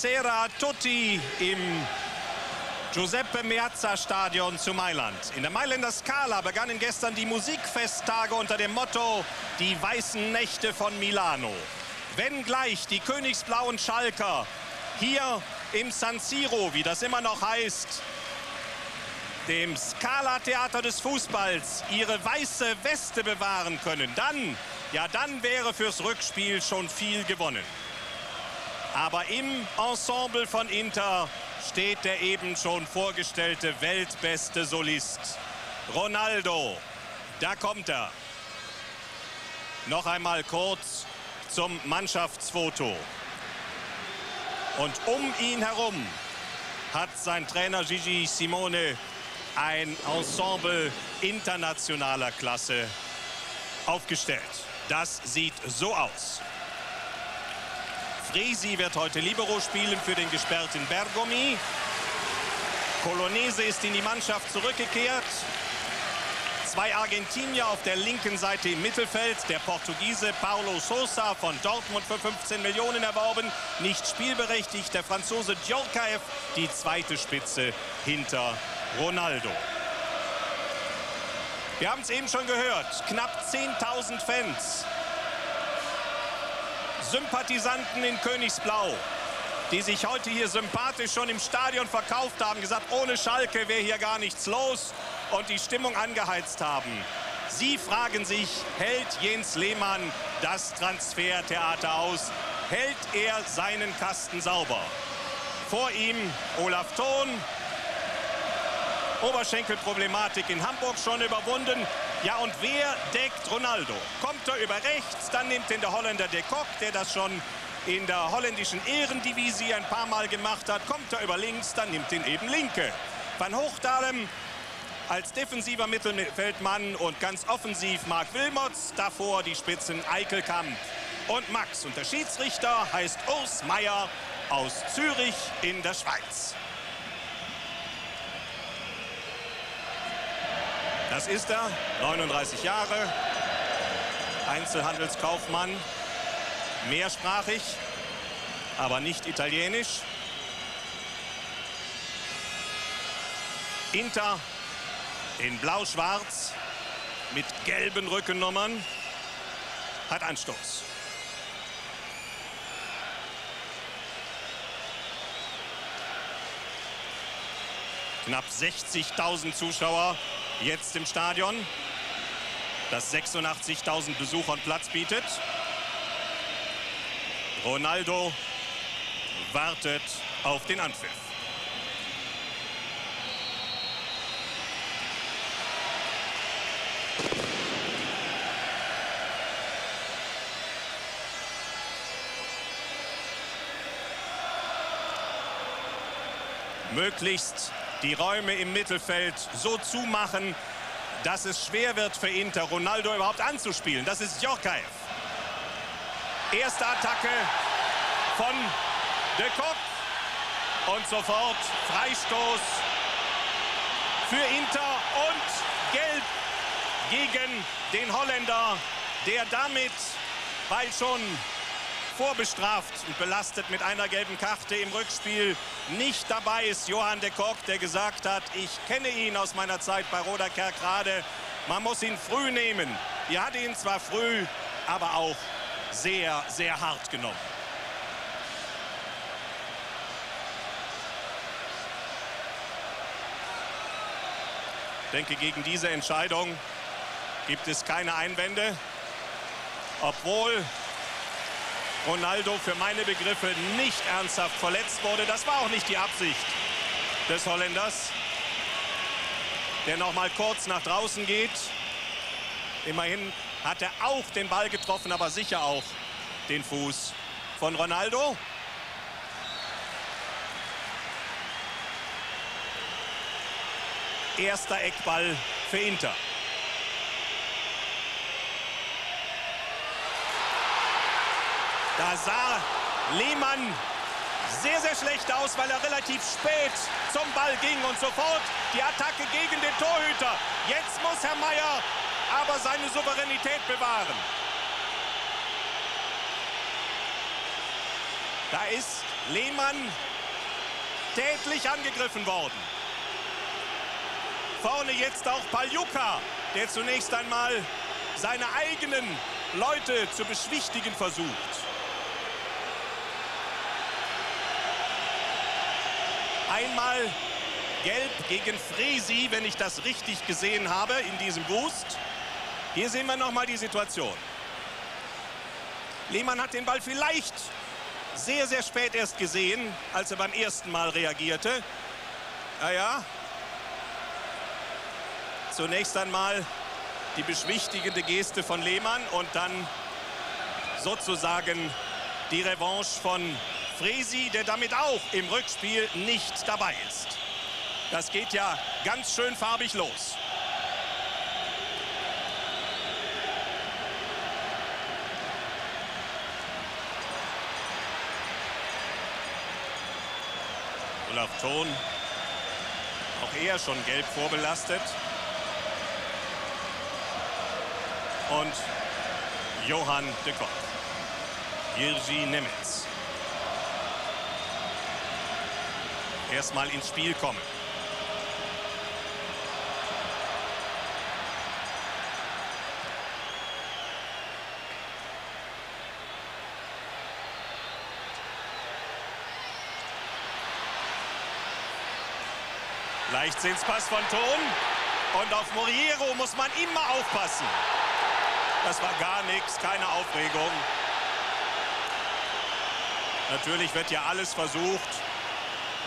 Buonasera a tutti im Giuseppe Meazza Stadion zu Mailand. In der Mailänder Scala begannen gestern die Musikfesttage unter dem Motto Die weißen Nächte von Milano. Wenngleich die königsblauen Schalker hier im San Siro, wie das immer noch heißt, dem Scala-Theater des Fußballs ihre weiße Weste bewahren können, dann, ja dann wäre fürs Rückspiel schon viel gewonnen. Aber im Ensemble von Inter steht der eben schon vorgestellte weltbeste Solist. Ronaldo, da kommt er. Noch einmal kurz zum Mannschaftsfoto. Und um ihn herum hat sein Trainer Gigi Simone ein Ensemble internationaler Klasse aufgestellt. Das sieht so aus. Fresi wird heute Libero spielen für den gesperrten Bergomi. Colonese ist in die Mannschaft zurückgekehrt. Zwei Argentinier auf der linken Seite im Mittelfeld. Der Portugiese Paulo Sosa von Dortmund für 15 Millionen erworben. Nicht spielberechtigt. Der Franzose Djorkaeff, die zweite Spitze hinter Ronaldo. Wir haben es eben schon gehört. Knapp 10.000 Fans Sympathisanten in Königsblau, die sich heute hier sympathisch schon im Stadion verkauft haben, gesagt, ohne Schalke wäre hier gar nichts los und die Stimmung angeheizt haben. Sie fragen sich, hält Jens Lehmann das Transfertheater aus? Hält er seinen Kasten sauber? Vor ihm Olaf Thon, Oberschenkelproblematik in Hamburg schon überwunden. Ja, und wer deckt Ronaldo? Kommt er über rechts, dann nimmt ihn der Holländer de Kock, der das schon in der holländischen Ehrendivisie ein paar Mal gemacht hat. Kommt er über links, dann nimmt ihn eben Linke. Van Hochdalem als defensiver Mittelfeldmann und ganz offensiv Marc Wilmots. Davor die Spitzen Eichelkamp und Max. Und der Schiedsrichter heißt Urs Meier aus Zürich in der Schweiz. Das ist er, 39 Jahre, Einzelhandelskaufmann, mehrsprachig, aber nicht italienisch. Inter in blau-schwarz mit gelben Rückennummern. Hat Anstoß. Knapp 60.000 Zuschauer jetzt im Stadion, das 86.000 Besuchern Platz bietet. Ronaldo wartet auf den Anpfiff. Möglichst die Räume im Mittelfeld so zumachen, dass es schwer wird für Inter, Ronaldo überhaupt anzuspielen. Das ist Jorkaev. Erste Attacke von de Kock. Und sofort Freistoß für Inter und Gelb gegen den Holländer, der damit, weil schon vorbestraft und belastet mit einer gelben Karte im Rückspiel. Nicht dabei ist Johann de Kock, der gesagt hat, ich kenne ihn aus meiner Zeit bei Roda Kerkrade. Man muss ihn früh nehmen. Die hatte ihn zwar früh, aber auch sehr, sehr hart genommen. Ich denke, gegen diese Entscheidung gibt es keine Einwände. Obwohl Ronaldo für meine Begriffe nicht ernsthaft verletzt wurde. Das war auch nicht die Absicht des Holländers, der noch mal kurz nach draußen geht. Immerhin hat er auch den Ball getroffen, aber sicher auch den Fuß von Ronaldo. Erster Eckball für Inter. Da sah Lehmann sehr, sehr schlecht aus, weil er relativ spät zum Ball ging und sofort die Attacke gegen den Torhüter. Jetzt muss Herr Meier aber seine Souveränität bewahren. Da ist Lehmann tätlich angegriffen worden. Vorne jetzt auch Paljuka, der zunächst einmal seine eigenen Leute zu beschwichtigen versucht. Einmal gelb gegen Fresi, wenn ich das richtig gesehen habe in diesem Boost. Hier sehen wir noch mal die Situation. Lehmann hat den Ball vielleicht sehr, sehr spät erst gesehen, als er beim ersten Mal reagierte. Naja, zunächst einmal die beschwichtigende Geste von Lehmann und dann sozusagen die Revanche von Fresi, der damit auch im Rückspiel nicht dabei ist. Das geht ja ganz schön farbig los. Olaf Thon, auch er schon gelb vorbelastet. Und Johann de Kock. Jirgi Nemetz. Erstmal ins Spiel kommen. Leichtsinnspass von Ton. Und auf Moriero muss man immer aufpassen. Das war gar nichts, keine Aufregung. Natürlich wird ja alles versucht.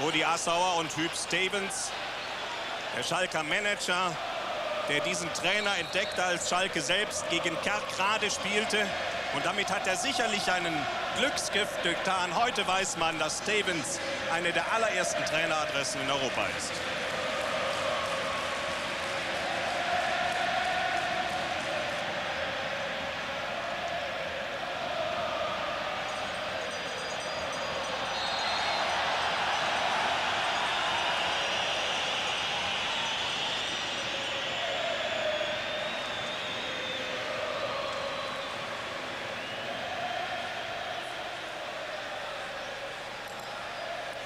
Rudi Assauer und Hüb Stevens, der Schalker Manager, der diesen Trainer entdeckte, als Schalke selbst gegen Kerkrade spielte. Und damit hat er sicherlich einen Glücksgriff getan. Heute weiß man, dass Stevens eine der allerersten Traineradressen in Europa ist.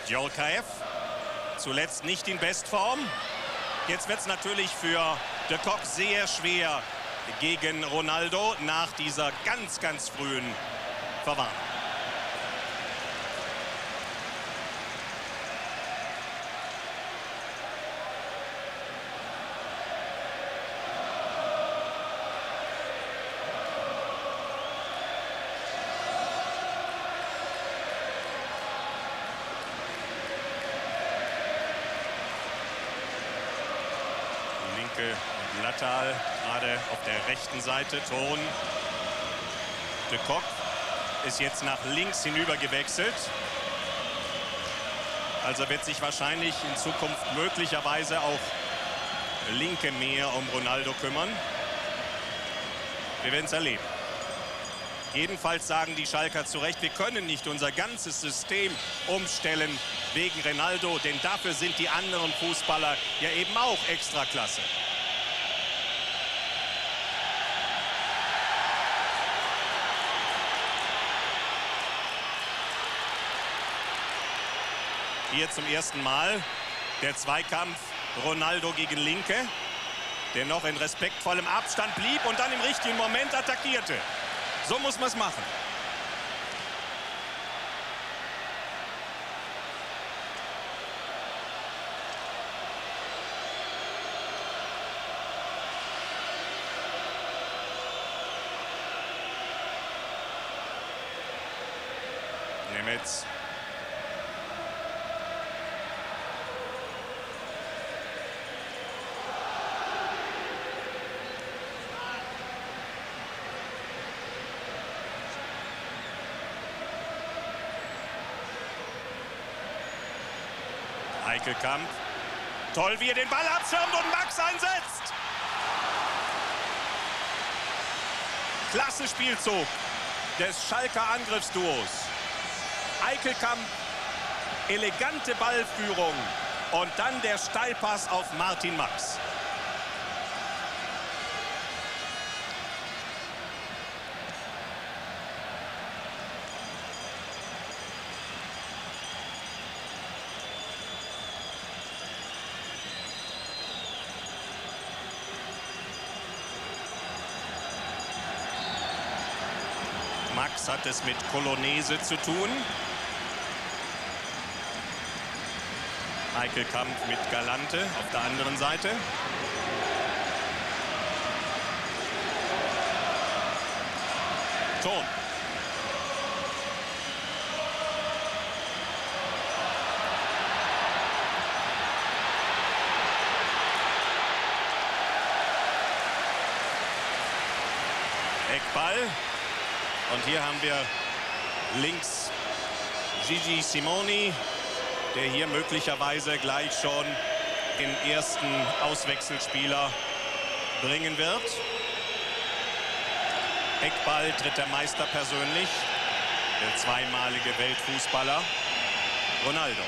Jolkaev. Zuletzt nicht in Bestform. Jetzt wird es natürlich für de Kock sehr schwer gegen Ronaldo nach dieser ganz, ganz frühen Verwarnung. Lattal gerade auf der rechten Seite. Ton. De Kock ist jetzt nach links hinüber gewechselt. Also wird sich wahrscheinlich in Zukunft möglicherweise auch Linke mehr um Ronaldo kümmern. Wir werden es erleben. Jedenfalls sagen die Schalker zu Recht, wir können nicht unser ganzes System umstellen wegen Ronaldo, denn dafür sind die anderen Fußballer ja eben auch Extraklasse. Hier zum ersten Mal der Zweikampf Ronaldo gegen Linke, der noch in respektvollem Abstand blieb und dann im richtigen Moment attackierte. So muss man es machen. Nemetz Eickelkamp. Toll, wie er den Ball abschirmt und Max einsetzt. Klasse Spielzug des Schalker Angriffsduos. Eickelkamp, elegante Ballführung und dann der Steilpass auf Martin Max. Max hat es mit Colonese zu tun. Eickelkamp mit Galante auf der anderen Seite. Ton. Eckball. Und hier haben wir links Gigi Simoni, der hier möglicherweise gleich schon den ersten Auswechselspieler bringen wird. Eckball tritt der Meister persönlich, der zweimalige Weltfußballer Ronaldo.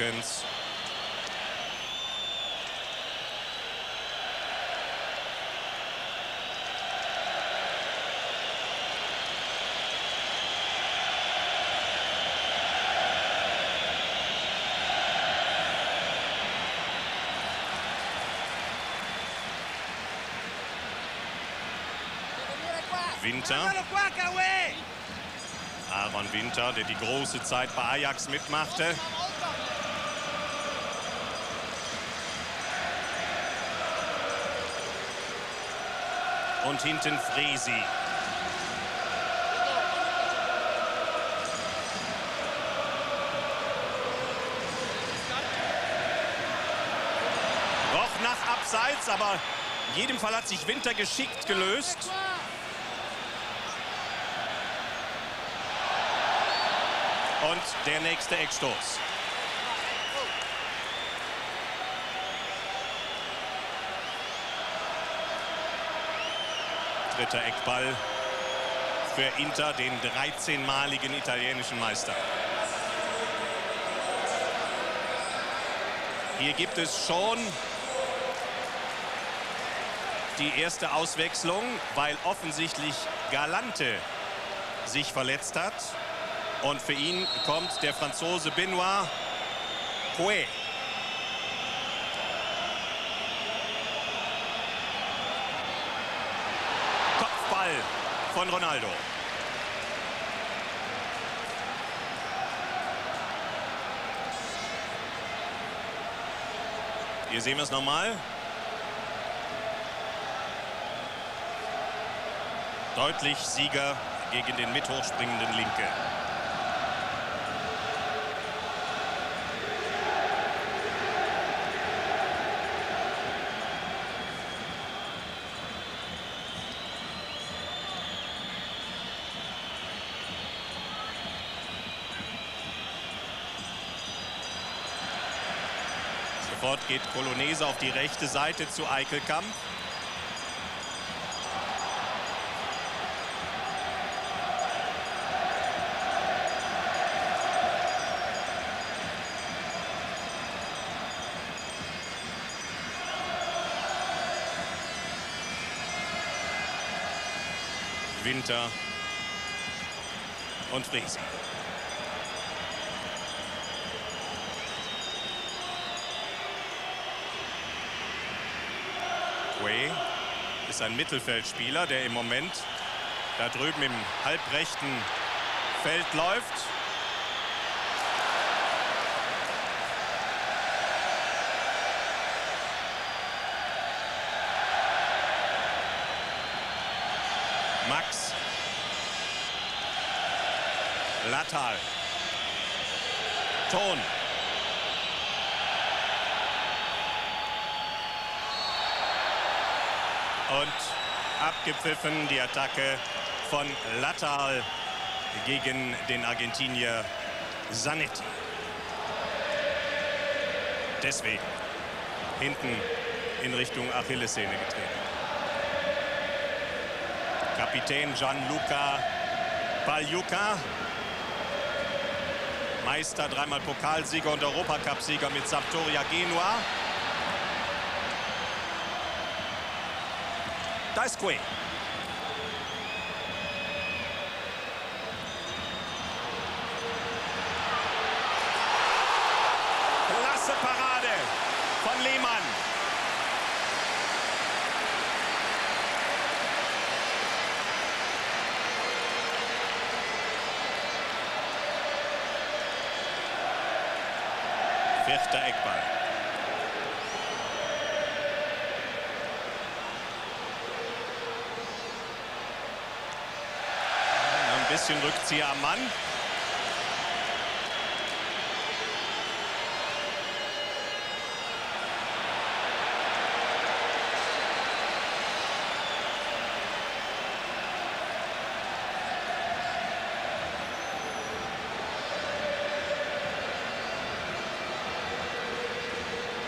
Büskens. Winter. Aaron Winter, der die große Zeit bei Ajax mitmachte. Und hinten Fresi. Noch nach Abseits, aber in jedem Fall hat sich Winter geschickt gelöst. Und der nächste Eckstoß. Dritter Eckball für Inter, den 13-maligen italienischen Meister. Hier gibt es schon die erste Auswechslung, weil offensichtlich Galante sich verletzt hat. Und für ihn kommt der Franzose Benoit Coué. Kopfball von Ronaldo. Hier sehen wir es nochmal. Deutlich Sieger gegen den mithochspringenden Linke. Sofort geht Colonese auf die rechte Seite zu Eickelkamp. Winter und Fresi. Ist ein Mittelfeldspieler, der im Moment da drüben im halbrechten Feld läuft. Max. Lattal. Ton. Und abgepfiffen die Attacke von Lattal gegen den Argentinier Zanetti. Deswegen hinten in Richtung Achillessehne getreten. Kapitän Gianluca Pagliuca. Meister, dreimal Pokalsieger und Europacup-Sieger mit Sampdoria Genua. Da ist Quay. Klasse Parade von Lehmann. Vierter Eckball. Bisschen Rückzieher am Mann.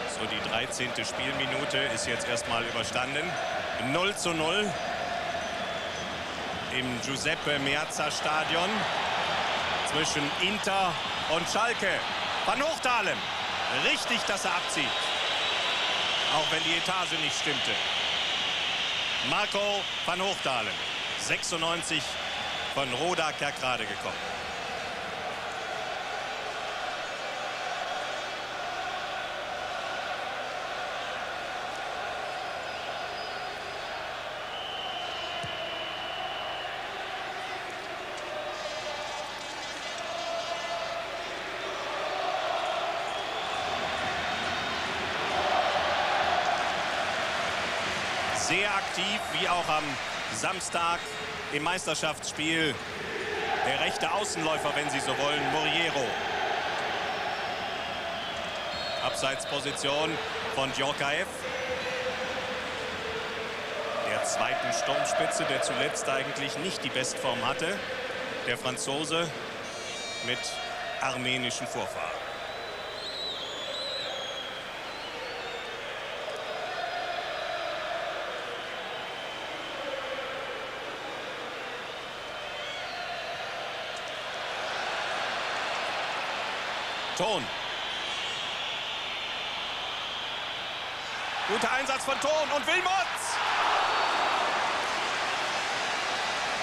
So, die 13. Spielminute ist jetzt erstmal überstanden. 0 zu 0 im Giuseppe Meazza Stadion zwischen Inter und Schalke. Van Hochdalen, richtig, dass er abzieht. Auch wenn die Etage nicht stimmte. Marco van Hochdalen, 96 von Roda Kerkrade gekommen. sehr aktiv, wie auch am Samstag im Meisterschaftsspiel. Der rechte Außenläufer, wenn Sie so wollen, Moriero. Abseitsposition von Djorkaev. Der zweiten Sturmspitze, der zuletzt eigentlich nicht die Bestform hatte. Der Franzose mit armenischen Vorfahren. Ton. Guter Einsatz von Ton und Wilmots.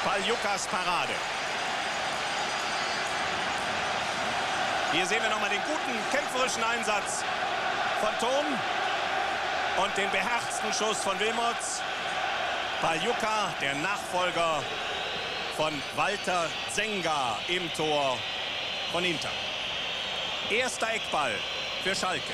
Paljukas Parade. Hier sehen wir nochmal den guten kämpferischen Einsatz von Ton und den beherzten Schuss von Wilmots. Paljuka, der Nachfolger von Walter Zenga im Tor von Inter. Erster Eckball für Schalke.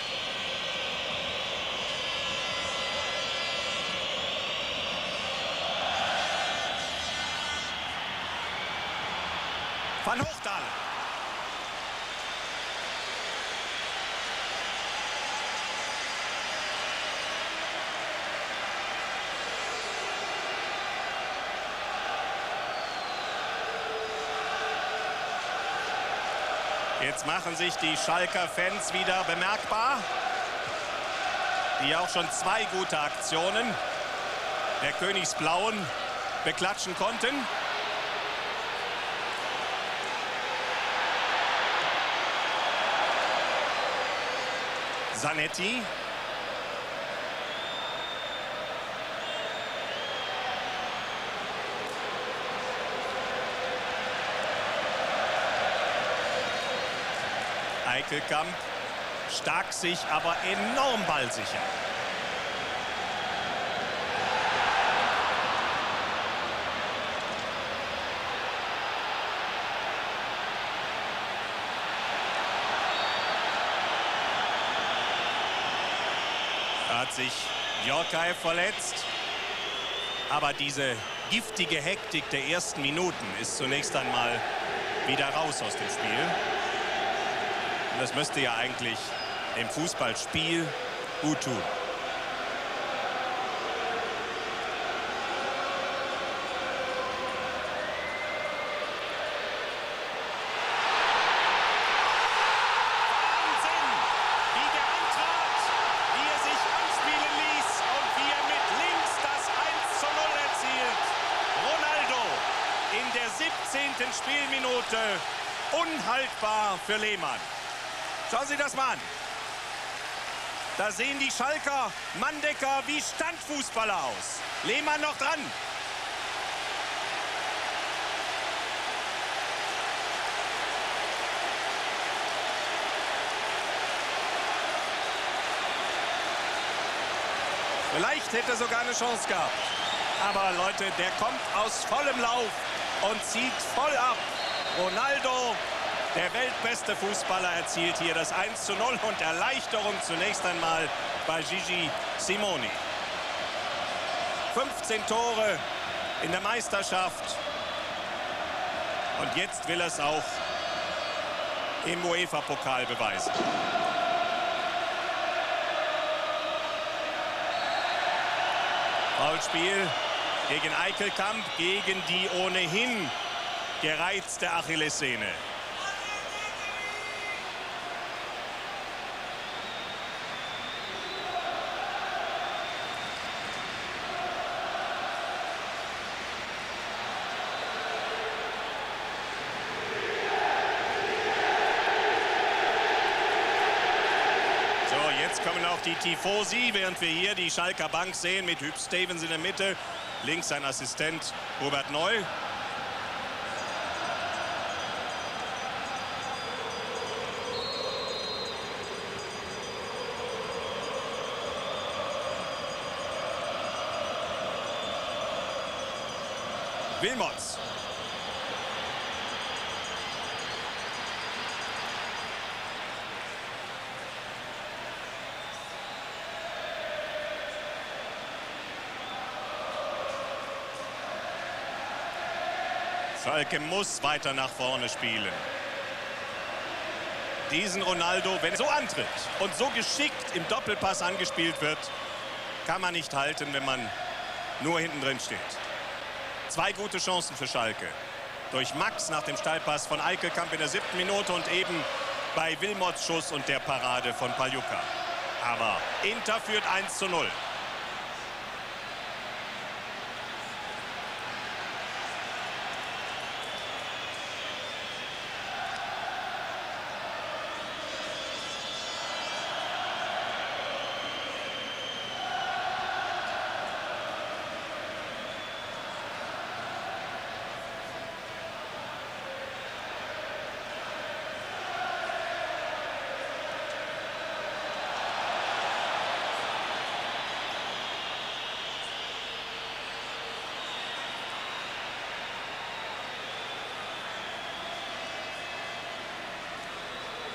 Van Hochdal. Jetzt machen sich die Schalker Fans wieder bemerkbar. Die auch schon zwei gute Aktionen der Königsblauen beklatschen konnten. Zanetti. Eickelkamp stark sich, aber enorm ballsicher. Hat sich Jorkai verletzt. Aber diese giftige Hektik der ersten Minuten ist zunächst einmal wieder raus aus dem Spiel. Und das müsste ja eigentlich dem Fußballspiel gut tun. Wahnsinn, wie der antrat, wie sich anspielen ließ und wie mit links das 1 zu 0 erzielt. Ronaldo in der 17. Spielminute unhaltbar für Lehmann. Schauen Sie das mal an. Da sehen die Schalker Mandecker wie Standfußballer aus. Lehmann noch dran. Vielleicht hätte sogar eine Chance gehabt. Aber Leute, der kommt aus vollem Lauf und zieht voll ab. Ronaldo, der weltbeste Fußballer, erzielt hier das 1 zu 0 und Erleichterung zunächst einmal bei Gigi Simoni. 15 Tore in der Meisterschaft. Und jetzt will er es auch im UEFA-Pokal beweisen. Foulspiel gegen Eichelkamp, gegen die ohnehin gereizte Achillessehne. Die Tifosi, während wir hier die Schalker Bank sehen mit Hüb Stevens in der Mitte. Links sein Assistent Robert Neu. Wilmots. Schalke muss weiter nach vorne spielen. Diesen Ronaldo, wenn er so antritt und so geschickt im Doppelpass angespielt wird, kann man nicht halten, wenn man nur hinten drin steht. Zwei gute Chancen für Schalke. Durch Max nach dem Steilpass von Eickelkamp in der siebten Minute und eben bei Wilmots Schuss und der Parade von Paljuka. Aber Inter führt 1 zu 0.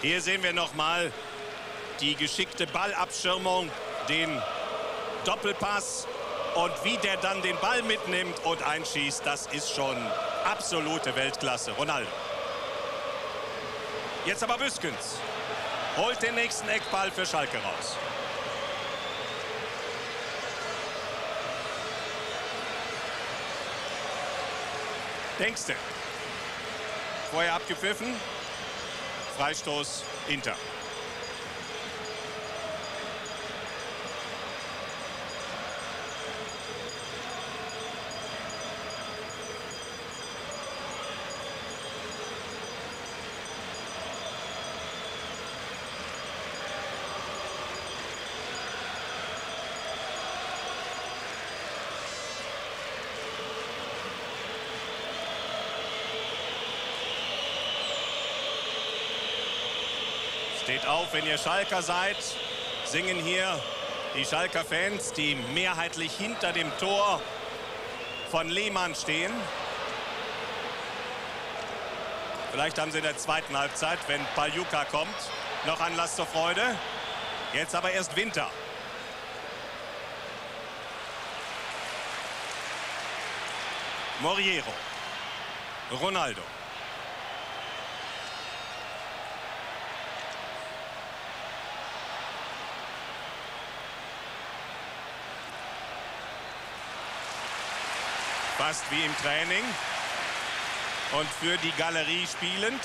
Hier sehen wir noch mal die geschickte Ballabschirmung, den Doppelpass und wie der dann den Ball mitnimmt und einschießt, das ist schon absolute Weltklasse. Ronaldo. Jetzt aber Büskens. Holt den nächsten Eckball für Schalke raus. Denkste. Vorher abgepfiffen. Freistoß Inter. Auf, wenn ihr Schalker seid. Singen hier die Schalker Fans, die mehrheitlich hinter dem Tor von Lehmann stehen. Vielleicht haben sie in der zweiten Halbzeit, wenn Paljuka kommt, noch Anlass zur Freude. Jetzt aber erst Winter. Moriero. Ronaldo. Fast wie im Training. Und für die Galerie spielend.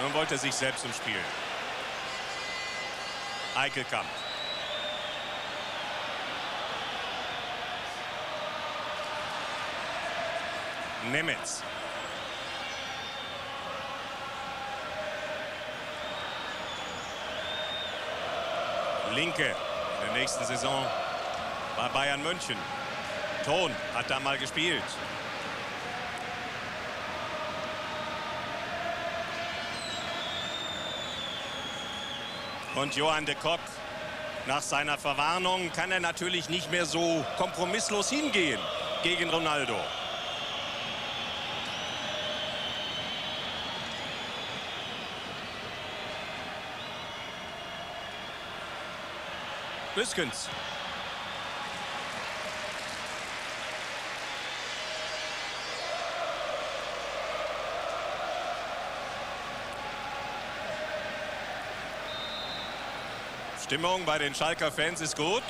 Nun wollte er sich selbst im Spiel. Eichelkamp. Nemitz. Linke nächsten Saison bei Bayern München. Ton hat da mal gespielt. Und Johann de Kock, nach seiner Verwarnung kann er natürlich nicht mehr so kompromisslos hingehen gegen Ronaldo. Büskens. Stimmung bei den Schalker Fans ist gut.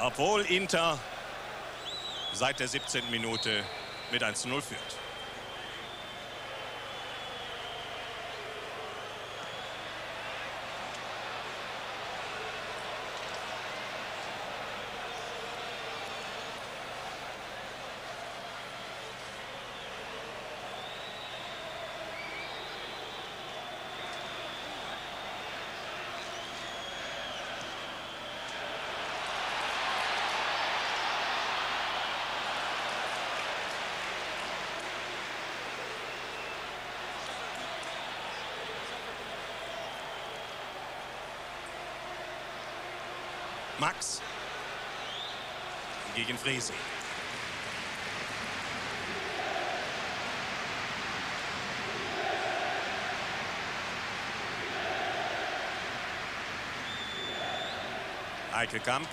Obwohl Inter seit der 17. Minute mit 1 0 führt. Max gegen Frese. Eikekamp.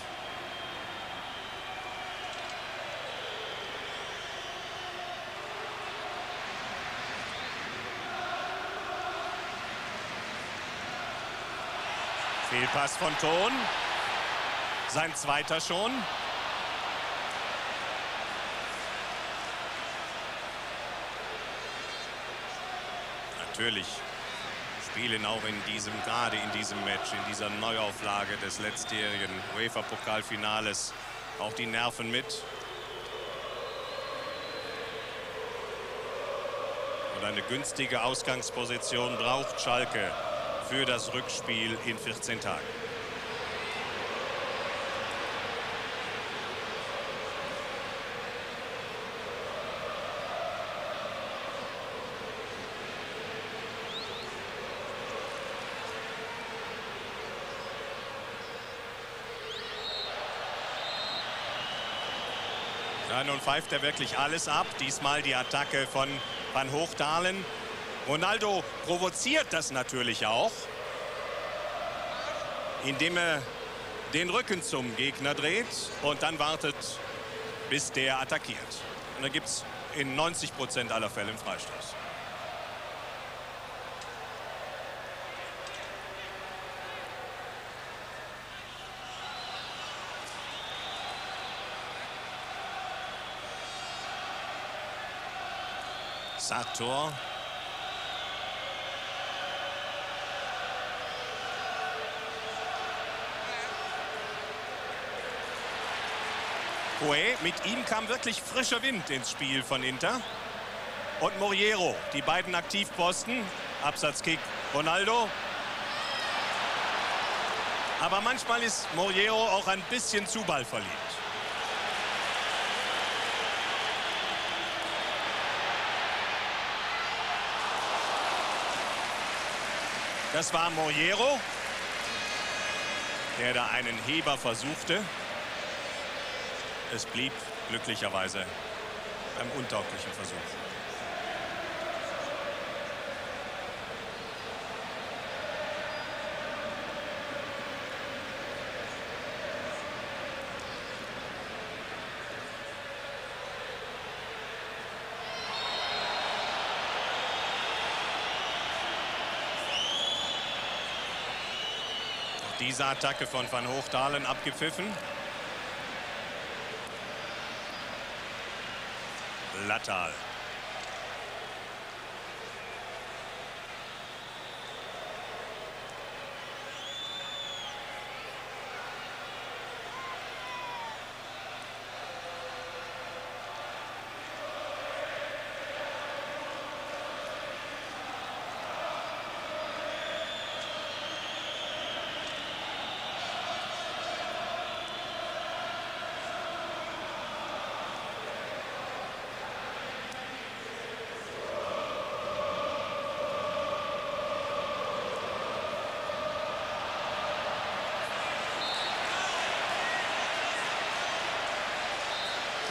Fehlpass von Ton. Sein zweiter schon. Natürlich spielen auch in diesem, gerade in diesem Match, in dieser Neuauflage des letztjährigen UEFA-Pokalfinales auch die Nerven mit. Und eine günstige Ausgangsposition braucht Schalke für das Rückspiel in 14 Tagen. Nun pfeift er wirklich alles ab. Diesmal die Attacke von Van Hochdalen. Ronaldo provoziert das natürlich auch, indem er den Rücken zum Gegner dreht und dann wartet, bis der attackiert. Und dann gibt es in 90 Prozent aller Fälle einen Freistoß. Sator. Coe, mit ihm kam wirklich frischer Wind ins Spiel von Inter. Und Moriero, die beiden Aktivposten. Absatzkick Ronaldo. Aber manchmal ist Moriero auch ein bisschen zu Ball Das war Moriero, der da einen Heber versuchte. Es blieb glücklicherweise beim untauglichen Versuch. Diese Attacke von Van Hochdalen abgepfiffen. Lattal.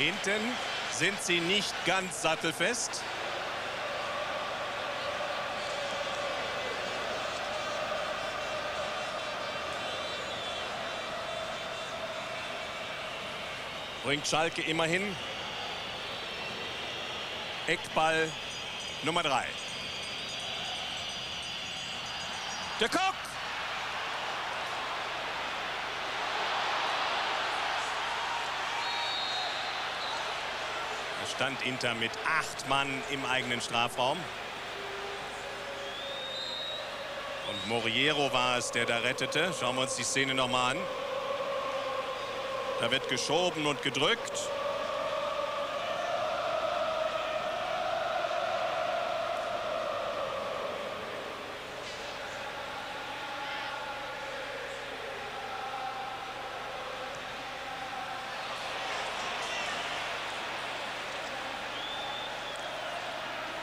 Hinten sind sie nicht ganz sattelfest. Bringt Schalke immerhin. Eckball Nummer drei. Der Kock! Da stand Inter mit acht Mann im eigenen Strafraum. Und Moriero war es, der da rettete. Schauen wir uns die Szene nochmal an. Da wird geschoben und gedrückt.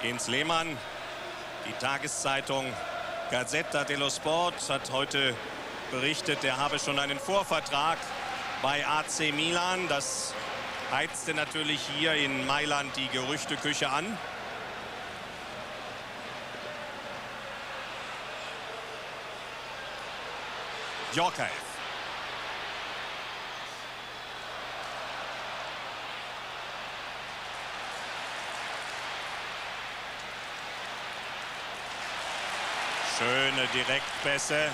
Jens Lehmann, die Tageszeitung Gazzetta dello Sport hat heute berichtet, er habe schon einen Vorvertrag bei AC Milan. Das heizte natürlich hier in Mailand die Gerüchteküche an. Jorkaev. Schöne Direktpässe.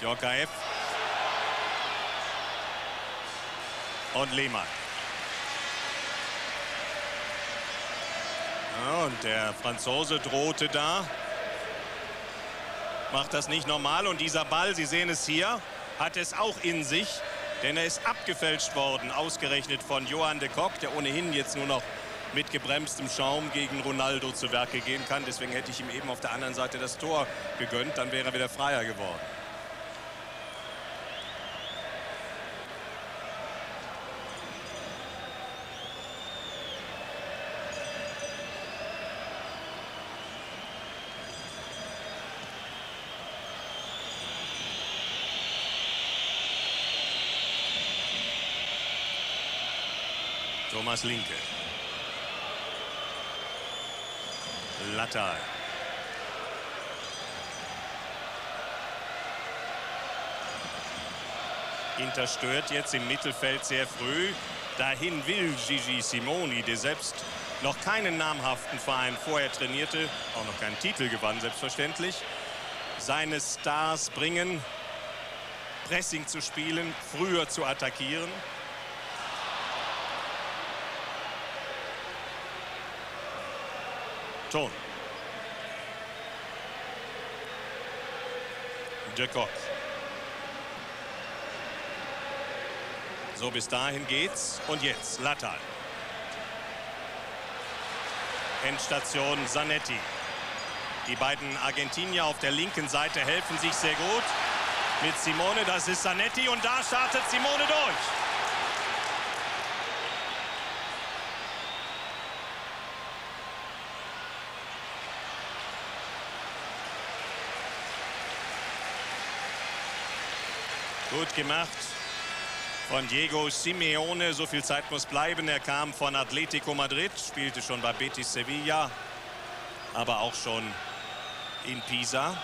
Djorkaev. Und Lehmann. Ja, und der Franzose drohte da. Macht das nicht normal. Und dieser Ball, Sie sehen es hier, hat es auch in sich. Denn er ist abgefälscht worden, ausgerechnet von Johann de Kock, der ohnehin jetzt nur noch mit gebremstem Schaum gegen Ronaldo zu Werke gehen kann. Deswegen hätte ich ihm eben auf der anderen Seite das Tor gegönnt. Dann wäre er wieder freier geworden. Thomas Linke. Lattal. Inter stört jetzt im Mittelfeld sehr früh. Dahin will Gigi Simoni, der selbst noch keinen namhaften Verein vorher trainierte, auch noch keinen Titel gewann, selbstverständlich, seine Stars bringen, Pressing zu spielen, früher zu attackieren. Ton. De Kock. So, bis dahin geht's. Und jetzt Lattal. Endstation Zanetti. Die beiden Argentinier auf der linken Seite helfen sich sehr gut. Mit Simone, das ist Zanetti und da startet Simone durch. Gut gemacht von Diego Simeone. So viel Zeit muss bleiben. Er kam von Atletico Madrid, spielte schon bei Betis Sevilla, aber auch schon in Pisa.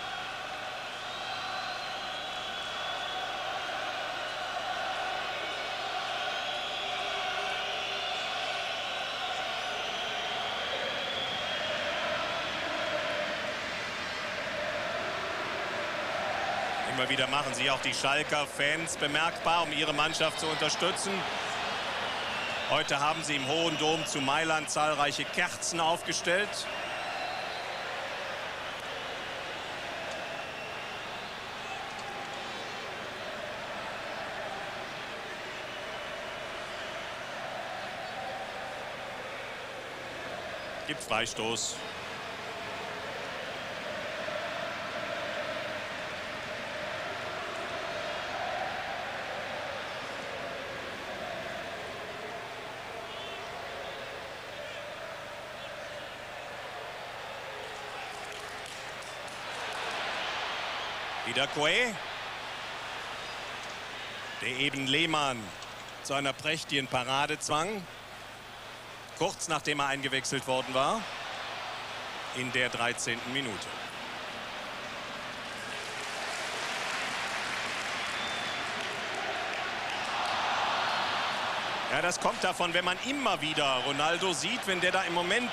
Immer wieder machen sich auch die Schalker Fans bemerkbar, um ihre Mannschaft zu unterstützen. Heute haben sie im Hohen Dom zu Mailand zahlreiche Kerzen aufgestellt. Gibt Freistoß. Wieder Kue. Der eben Lehmann zu einer prächtigen Parade zwang. Kurz nachdem er eingewechselt worden war. In der 13. Minute. Ja, das kommt davon, wenn man immer wieder Ronaldo sieht, wenn der da im Moment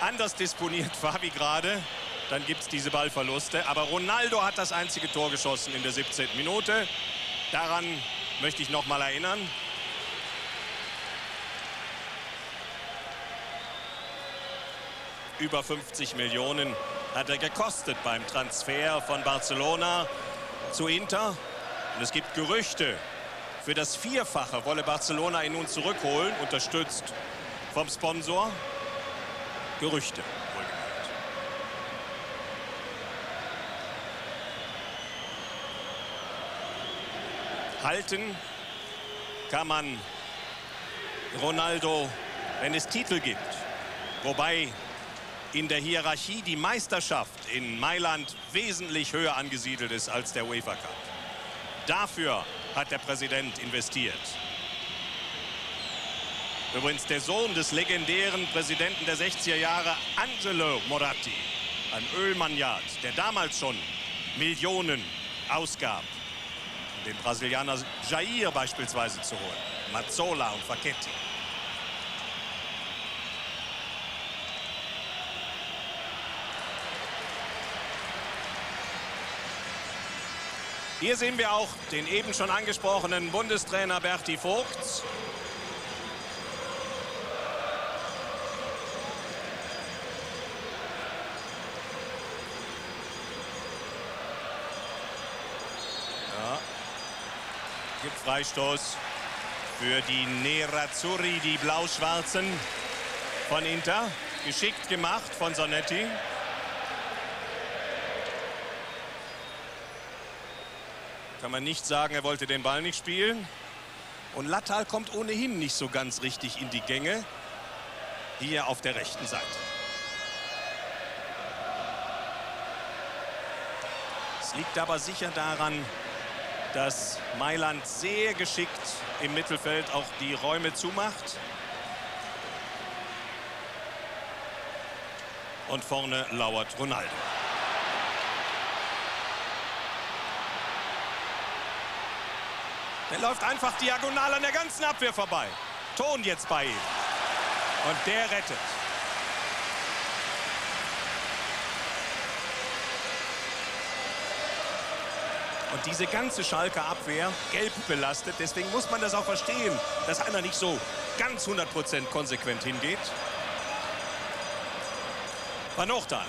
anders disponiert war wie gerade, dann gibt es diese Ballverluste. Aber Ronaldo hat das einzige Tor geschossen in der 17. Minute. Daran möchte ich noch mal erinnern. Über 50 Millionen hat er gekostet beim Transfer von Barcelona zu Inter. Und es gibt Gerüchte, für das Vierfache wolle Barcelona ihn nun zurückholen, unterstützt vom Sponsor. Gerüchte, wohlgemerkt. Halten kann man Ronaldo, wenn es Titel gibt. Wobei in der Hierarchie die Meisterschaft in Mailand wesentlich höher angesiedelt ist als der UEFA Cup. Dafür hat der Präsident investiert. Übrigens der Sohn des legendären Präsidenten der 60er Jahre, Angelo Moratti, ein Ölmagnat, der damals schon Millionen ausgab, den Brasilianer Jair beispielsweise zu holen, Mazzola und Facchetti. Hier sehen wir auch den eben schon angesprochenen Bundestrainer Berti Vogts. Freistoß für die Nerazzurri, die Blau-Schwarzen von Inter. Geschickt gemacht von Sonetti. Kann man nicht sagen, er wollte den Ball nicht spielen. Und Lattal kommt ohnehin nicht so ganz richtig in die Gänge. Hier auf der rechten Seite. Es liegt aber sicher daran, dass Mailand sehr geschickt im Mittelfeld auch die Räume zumacht. Und vorne lauert Ronaldo. Der läuft einfach diagonal an der ganzen Abwehr vorbei. Ton jetzt bei ihm. Und der rettet. Und diese ganze Schalker Abwehr gelb belastet. Deswegen muss man das auch verstehen, dass einer nicht so ganz 100% konsequent hingeht. Van Ochtal.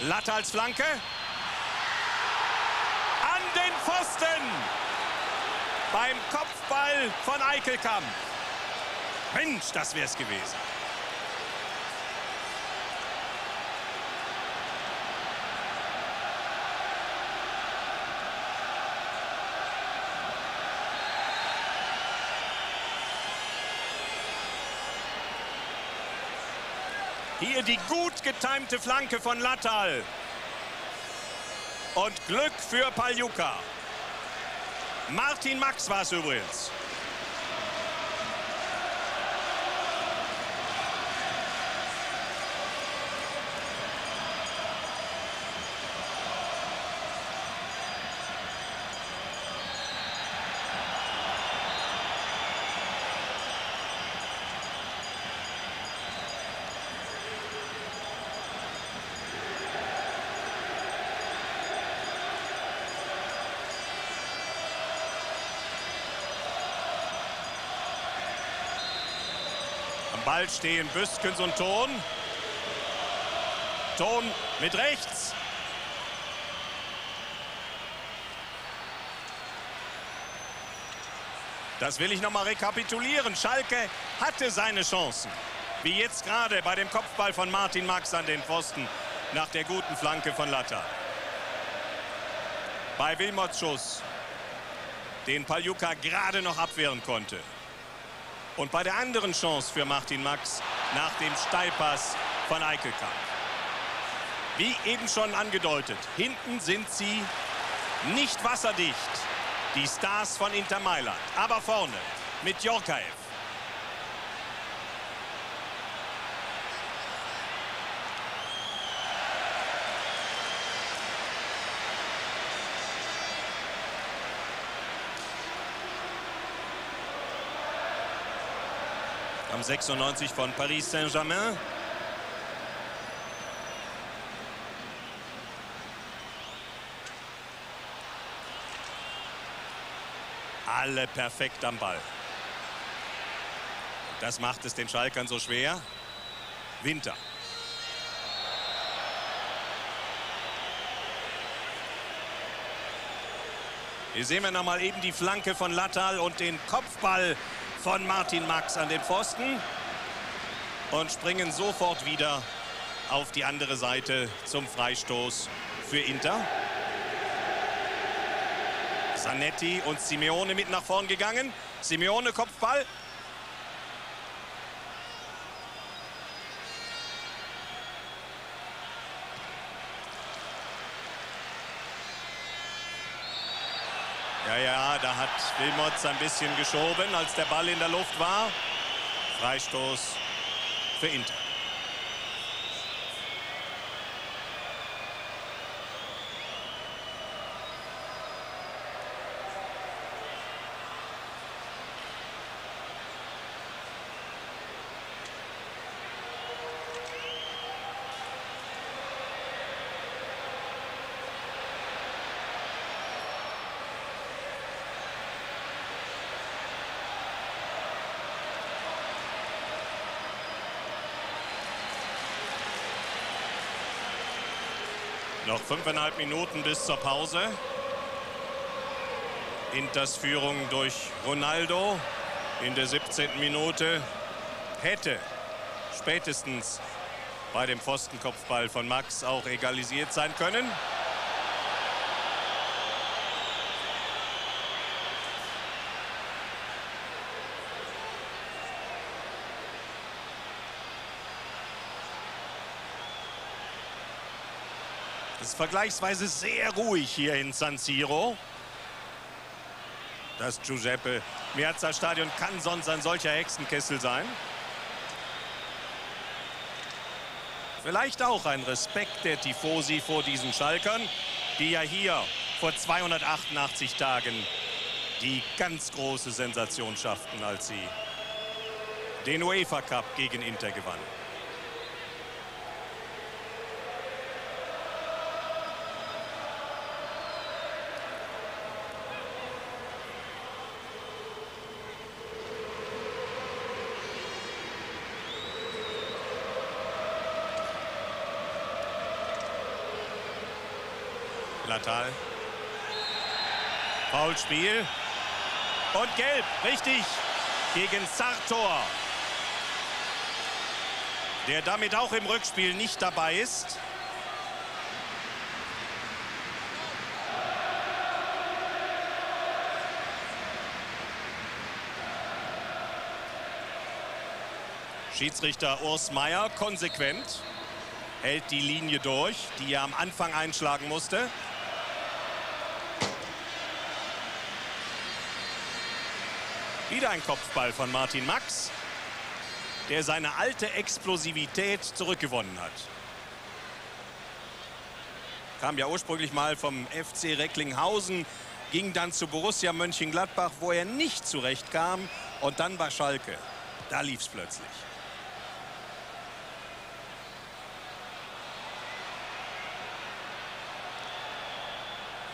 Latte als Flanke. An den Pfosten. Beim Kopfball von Eichelkamp. Mensch, das wäre es gewesen. Hier die gut getimte Flanke von Lattal. Und Glück für Paljuka. Martin Max war es übrigens. Ball stehen Büskens und Ton. Ton mit rechts. Das will ich noch mal rekapitulieren. Schalke hatte seine Chancen. Wie jetzt gerade bei dem Kopfball von Martin Max an den Pfosten nach der guten Flanke von Latta. Bei Wilmots Schuss, den Paljuka gerade noch abwehren konnte. Und bei der anderen Chance für Martin Max nach dem Steilpass von Eickelkamp. Wie eben schon angedeutet, hinten sind sie nicht wasserdicht. Die Stars von Inter Mailand. Aber vorne mit Jorkaev. Am 96 von Paris Saint-Germain. Alle perfekt am Ball. Das macht es den Schalkern so schwer. Winter. Hier sehen wir nochmal eben die Flanke von Lattal und den Kopfball von Martin Max an den Pfosten. Und springen sofort wieder auf die andere Seite zum Freistoß für Inter. Zanetti und Simeone mit nach vorn gegangen. Simeone Kopfball. Ja, ja, da hat Wilmots ein bisschen geschoben, als der Ball in der Luft war. Freistoß für Inter. Noch fünfeinhalb Minuten bis zur Pause. Inters Führung durch Ronaldo in der 17. Minute hätte spätestens bei dem Pfostenkopfball von Max auch egalisiert sein können. Es ist vergleichsweise sehr ruhig hier in San Siro. Das Giuseppe Meazza Stadion kann sonst ein solcher Hexenkessel sein. Vielleicht auch ein Respekt der Tifosi vor diesen Schalkern, die ja hier vor 288 Tagen die ganz große Sensation schafften, als sie den UEFA Cup gegen Inter gewannen. Natal. Foulspiel. Und gelb, richtig, gegen Sartor. Der damit auch im Rückspiel nicht dabei ist. Schiedsrichter Urs Meier konsequent hält die Linie durch, die er am Anfang einschlagen musste. Wieder ein Kopfball von Martin Max, der seine alte Explosivität zurückgewonnen hat. Kam ja ursprünglich mal vom FC Recklinghausen, ging dann zu Borussia Mönchengladbach, wo er nicht zurechtkam. Und dann bei Schalke. Da lief es plötzlich.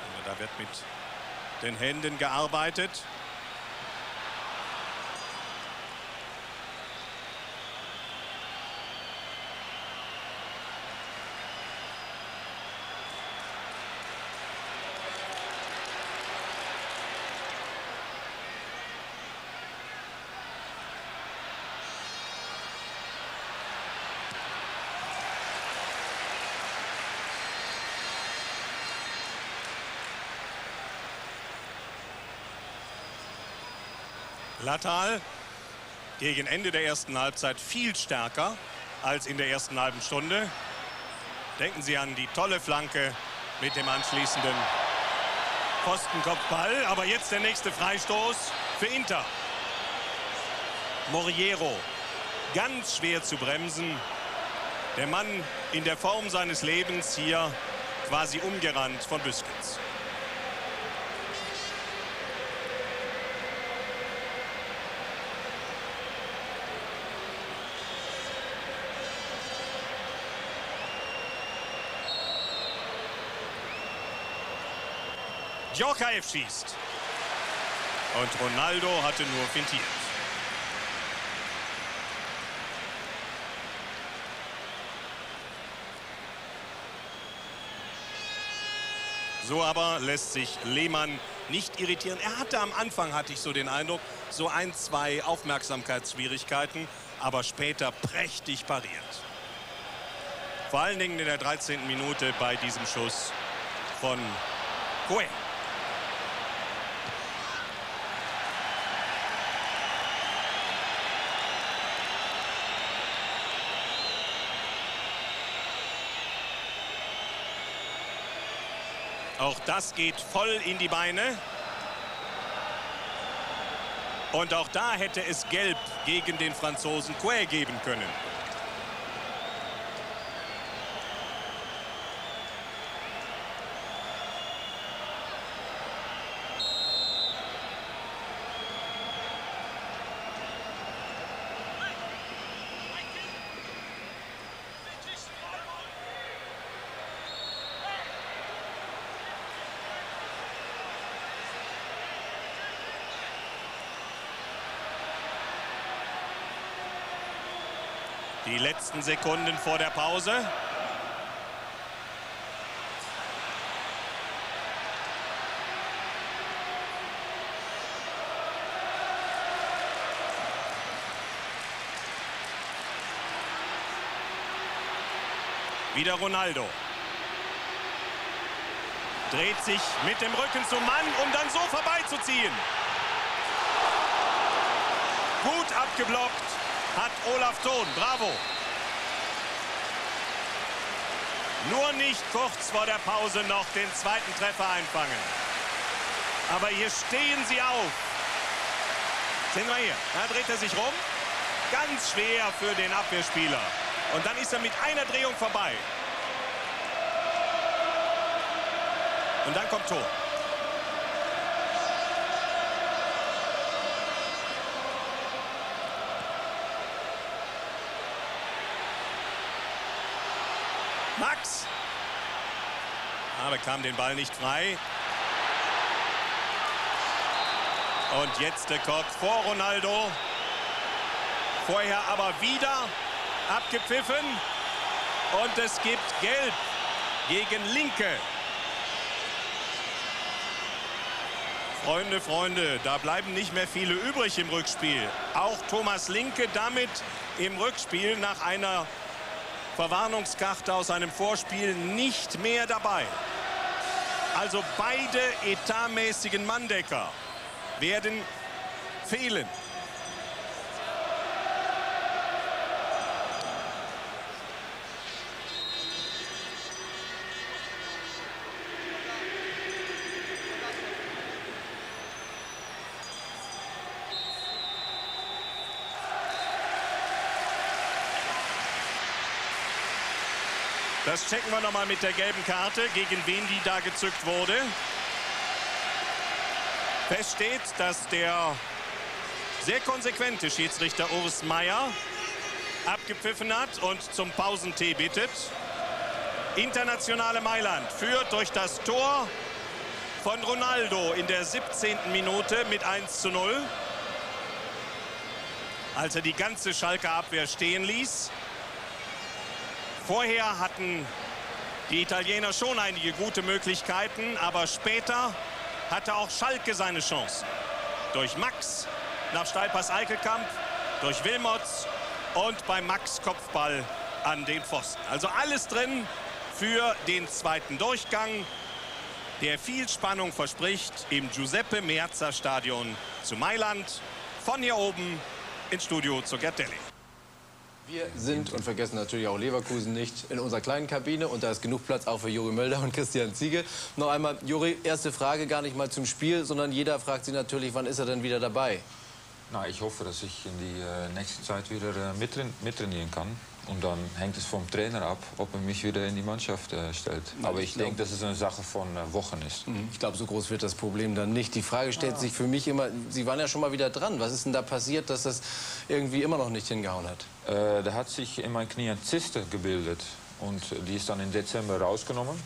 Also da wird mit den Händen gearbeitet. Lattal gegen Ende der ersten Halbzeit viel stärker als in der ersten halben Stunde. Denken Sie an die tolle Flanke mit dem anschließenden Pfostenkopfball. Aber jetzt der nächste Freistoß für Inter. Moriero, ganz schwer zu bremsen. Der Mann in der Form seines Lebens hier quasi umgerannt von Büskens. Djokaev schießt. Und Ronaldo hatte nur fintiert. So aber lässt sich Lehmann nicht irritieren. Er hatte am Anfang, hatte ich so den Eindruck, so ein, zwei Aufmerksamkeitsschwierigkeiten, aber später prächtig pariert. Vor allen Dingen in der 13. Minute bei diesem Schuss von Cohen. Auch das geht voll in die Beine. Und auch da hätte es Gelb gegen den Franzosen Quay geben können. Die letzten Sekunden vor der Pause. Wieder Ronaldo. Dreht sich mit dem Rücken zum Mann, um dann so vorbeizuziehen. Gut abgeblockt hat Olaf Thon. Bravo. Nur nicht kurz vor der Pause noch den zweiten Treffer einfangen. Aber hier stehen sie auf. Sehen wir hier. Da dreht er sich rum. Ganz schwer für den Abwehrspieler. Und dann ist er mit einer Drehung vorbei. Und dann kommt Tor. Max. Aber bekam den Ball nicht frei. Und jetzt der Kork vor Ronaldo. Vorher aber wieder abgepfiffen. Und es gibt Gelb gegen Linke. Freunde, Freunde, da bleiben nicht mehr viele übrig im Rückspiel. Auch Thomas Linke damit im Rückspiel nach einer Verwarnungskarte aus einem Vorspiel nicht mehr dabei. Also beide etatmäßigen Manndecker werden fehlen. Das checken wir noch mal mit der gelben Karte, gegen wen die da gezückt wurde. Fest steht, dass der sehr konsequente Schiedsrichter Urs Meier abgepfiffen hat und zum Pausentee bittet. Internationale Mailand führt durch das Tor von Ronaldo in der 17. Minute mit 1 zu 0. Als er die ganze Schalke Abwehr stehen ließ. Vorher hatten die Italiener schon einige gute Möglichkeiten, aber später hatte auch Schalke seine Chance. Durch Max nach Steilpass Eickelkamp, durch Wilmots und bei Max Kopfball an den Pfosten. Also alles drin für den zweiten Durchgang, der viel Spannung verspricht im Giuseppe Meazza Stadion zu Mailand. Von hier oben ins Studio zu Gerd Delling. Wir sind und vergessen natürlich auch Leverkusen nicht in unserer kleinen Kabine und da ist genug Platz auch für Juri Mölder und Christian Ziege. Noch einmal, Juri, erste Frage gar nicht mal zum Spiel, sondern jeder fragt Sie natürlich, wann ist er denn wieder dabei? Na, ich hoffe, dass ich in die äh, nächste Zeit wieder äh, mittrainieren kann. Und dann hängt es vom Trainer ab, ob er mich wieder in die Mannschaft äh, stellt. Aber ich, ich denke, dass es eine Sache von äh, Wochen ist. Mhm. Ich glaube, so groß wird das Problem dann nicht. Die Frage stellt ja. sich für mich immer, Sie waren ja schon mal wieder dran. Was ist denn da passiert, dass das irgendwie immer noch nicht hingehauen hat? Äh, da hat sich in meinem Knie eine Zyste gebildet. Und die ist dann im Dezember rausgenommen.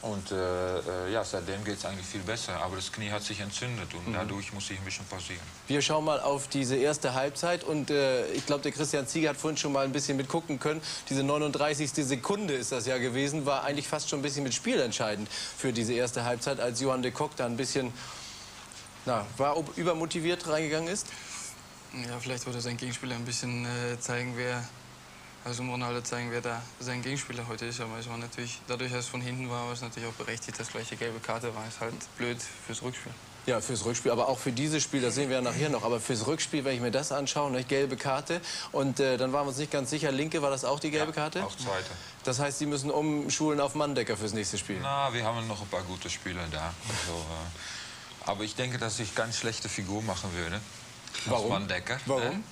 Und äh, äh, ja, seitdem geht es eigentlich viel besser. Aber das Knie hat sich entzündet und mhm. dadurch muss ich ein bisschen pausieren. Wir schauen mal auf diese erste Halbzeit. Und äh, ich glaube, der Christian Zieger hat vorhin schon mal ein bisschen mitgucken können. Diese 39. Sekunde ist das ja gewesen, war eigentlich fast schon ein bisschen mit Spiel entscheidend für diese erste Halbzeit, als Johann de Kock da ein bisschen, na, war übermotiviert reingegangen ist. Ja, vielleicht wollte sein Gegenspieler ein bisschen äh, zeigen, wer also Ronaldo zeigen, wer da sein Gegenspieler heute ist. Aber es war natürlich, dadurch, dass es von hinten war, war es natürlich auch berechtigt, dass gleich die gelbe Karte war. Ist halt blöd fürs Rückspiel. Ja, fürs Rückspiel, aber auch für dieses Spiel, das sehen wir ja nachher noch. Aber fürs Rückspiel, wenn ich mir das anschaue, ne, gelbe Karte. Und äh, dann waren wir uns nicht ganz sicher, linke, war das auch die gelbe Karte? Ja, auch zweite. Das heißt, Sie müssen umschulen auf Manndecker fürs nächste Spiel? Na, wir haben noch ein paar gute Spieler da. Also, äh, aber ich denke, dass ich ganz schlechte Figur machen würde. Warum? Manndecker. Warum? Ne?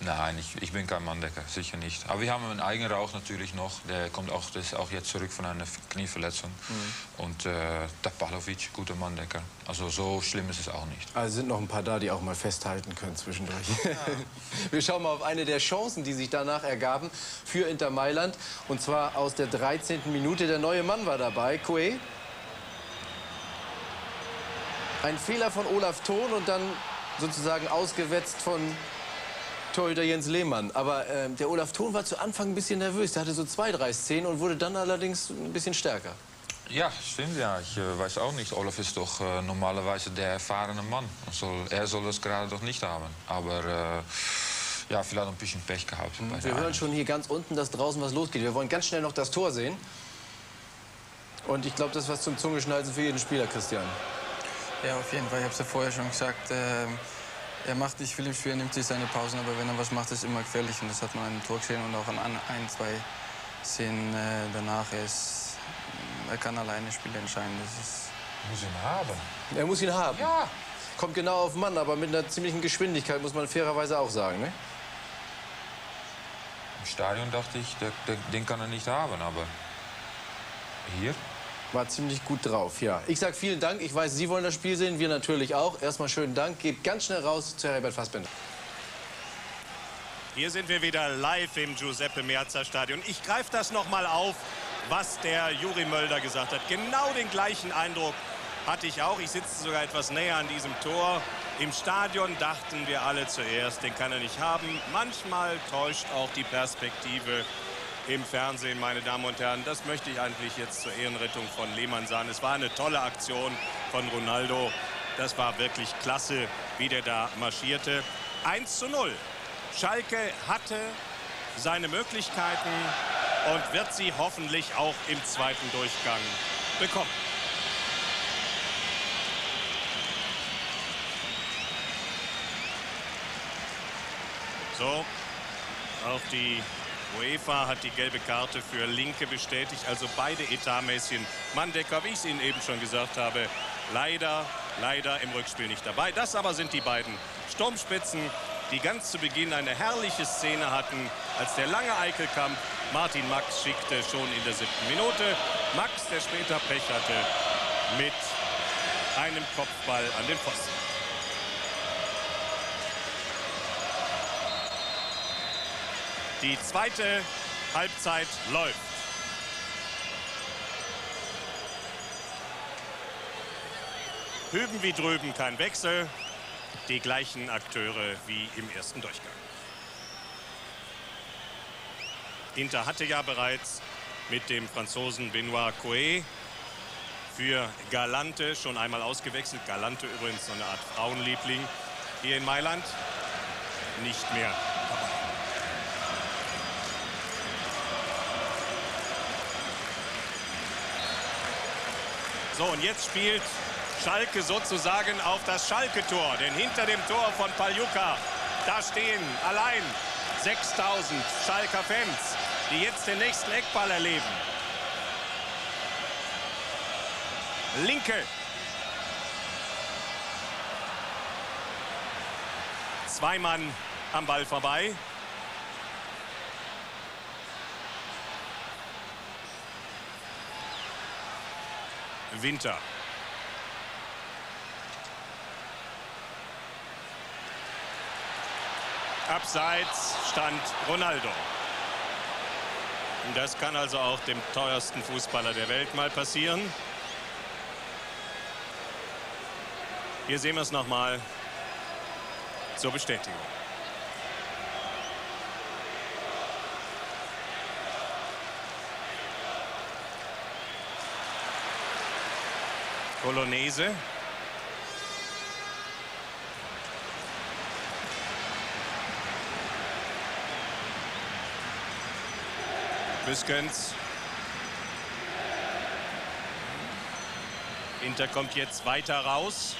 Nein, ich, ich bin kein Manndecker, sicher nicht. Aber wir haben einen eigenen Rauch natürlich noch. Der kommt auch, ist auch jetzt zurück von einer Knieverletzung. Mhm. Und äh, Tapalovic, guter Manndecker. Also so schlimm ist es auch nicht. Also sind noch ein paar da, die auch mal festhalten können zwischendurch. Ja. Wir schauen mal auf eine der Chancen, die sich danach ergaben für Inter Mailand. Und zwar aus der 13. Minute. Der neue Mann war dabei, Kue. Ein Fehler von Olaf Thon und dann sozusagen ausgewetzt von Torhüter Jens Lehmann. Aber äh, der Olaf Thon war zu Anfang ein bisschen nervös. Der hatte so zwei, drei Szenen und wurde dann allerdings ein bisschen stärker. Ja, stimmt ja. Ich äh, weiß auch nicht. Olaf ist doch äh, normalerweise der erfahrene Mann. Soll, er soll das gerade doch nicht haben. Aber äh, ja, vielleicht ein bisschen Pech gehabt. Mhm. Wir hören schon hier ganz unten, dass draußen was losgeht. Wir wollen ganz schnell noch das Tor sehen. Und ich glaube, das ist was zum Zungeschnalzen für jeden Spieler, Christian. Ja, auf jeden Fall. Ich habe es ja vorher schon gesagt. Ähm, er macht nicht viel im Spiel, nimmt sich seine Pausen, aber wenn er was macht, ist es immer gefährlich. Und das hat man im Tor gesehen und auch an ein, zwei Szenen äh, danach. Er, ist, er kann alleine Spiele entscheiden. Das ist muss ihn haben. Er muss ihn haben. Ja. Kommt genau auf den Mann, aber mit einer ziemlichen Geschwindigkeit, muss man fairerweise auch sagen. Ne? Im Stadion dachte ich, der, der, den kann er nicht haben, aber hier war ziemlich gut drauf, ja. Ich sage vielen Dank. Ich weiß, Sie wollen das Spiel sehen, wir natürlich auch. Erstmal schönen Dank. Geht ganz schnell raus zu Herbert Fassbender. Hier sind wir wieder live im Giuseppe Meazza Stadion. Ich greife das noch mal auf, was der Juri Mölder gesagt hat. Genau den gleichen Eindruck hatte ich auch. Ich sitze sogar etwas näher an diesem Tor. Im Stadion dachten wir alle zuerst, den kann er nicht haben. Manchmal täuscht auch die Perspektive im Fernsehen, meine Damen und Herren. Das möchte ich eigentlich jetzt zur Ehrenrettung von Lehmann sagen. Es war eine tolle Aktion von Ronaldo. Das war wirklich klasse, wie der da marschierte. 1 zu 0. Schalke hatte seine Möglichkeiten und wird sie hoffentlich auch im zweiten Durchgang bekommen. So, auch die UEFA hat die gelbe Karte für Linke bestätigt. Also beide Etatmäßchen. Mandecker, wie ich es Ihnen eben schon gesagt habe, leider, leider im Rückspiel nicht dabei. Das aber sind die beiden Sturmspitzen, die ganz zu Beginn eine herrliche Szene hatten, als der lange Eichelkampf Martin Max schickte schon in der siebten Minute. Max, der später Pech hatte, mit einem Kopfball an den Pfosten. Die zweite Halbzeit läuft. Hüben wie drüben kein Wechsel. Die gleichen Akteure wie im ersten Durchgang. Inter hatte ja bereits mit dem Franzosen Benoit Coué für Galante schon einmal ausgewechselt. Galante übrigens so eine Art Frauenliebling hier in Mailand. Nicht mehr So, und jetzt spielt Schalke sozusagen auf das Schalke-Tor. Denn hinter dem Tor von Paljuka Da stehen allein 6000 Schalker Fans, die jetzt den nächsten Eckball erleben. Linke. Zwei Mann am Ball vorbei. Winter. Abseits stand Ronaldo. Und das kann also auch dem teuersten Fußballer der Welt mal passieren. Hier sehen wir es nochmal zur Bestätigung. Bolognese. Büskens. Inter kommt jetzt weiter raus.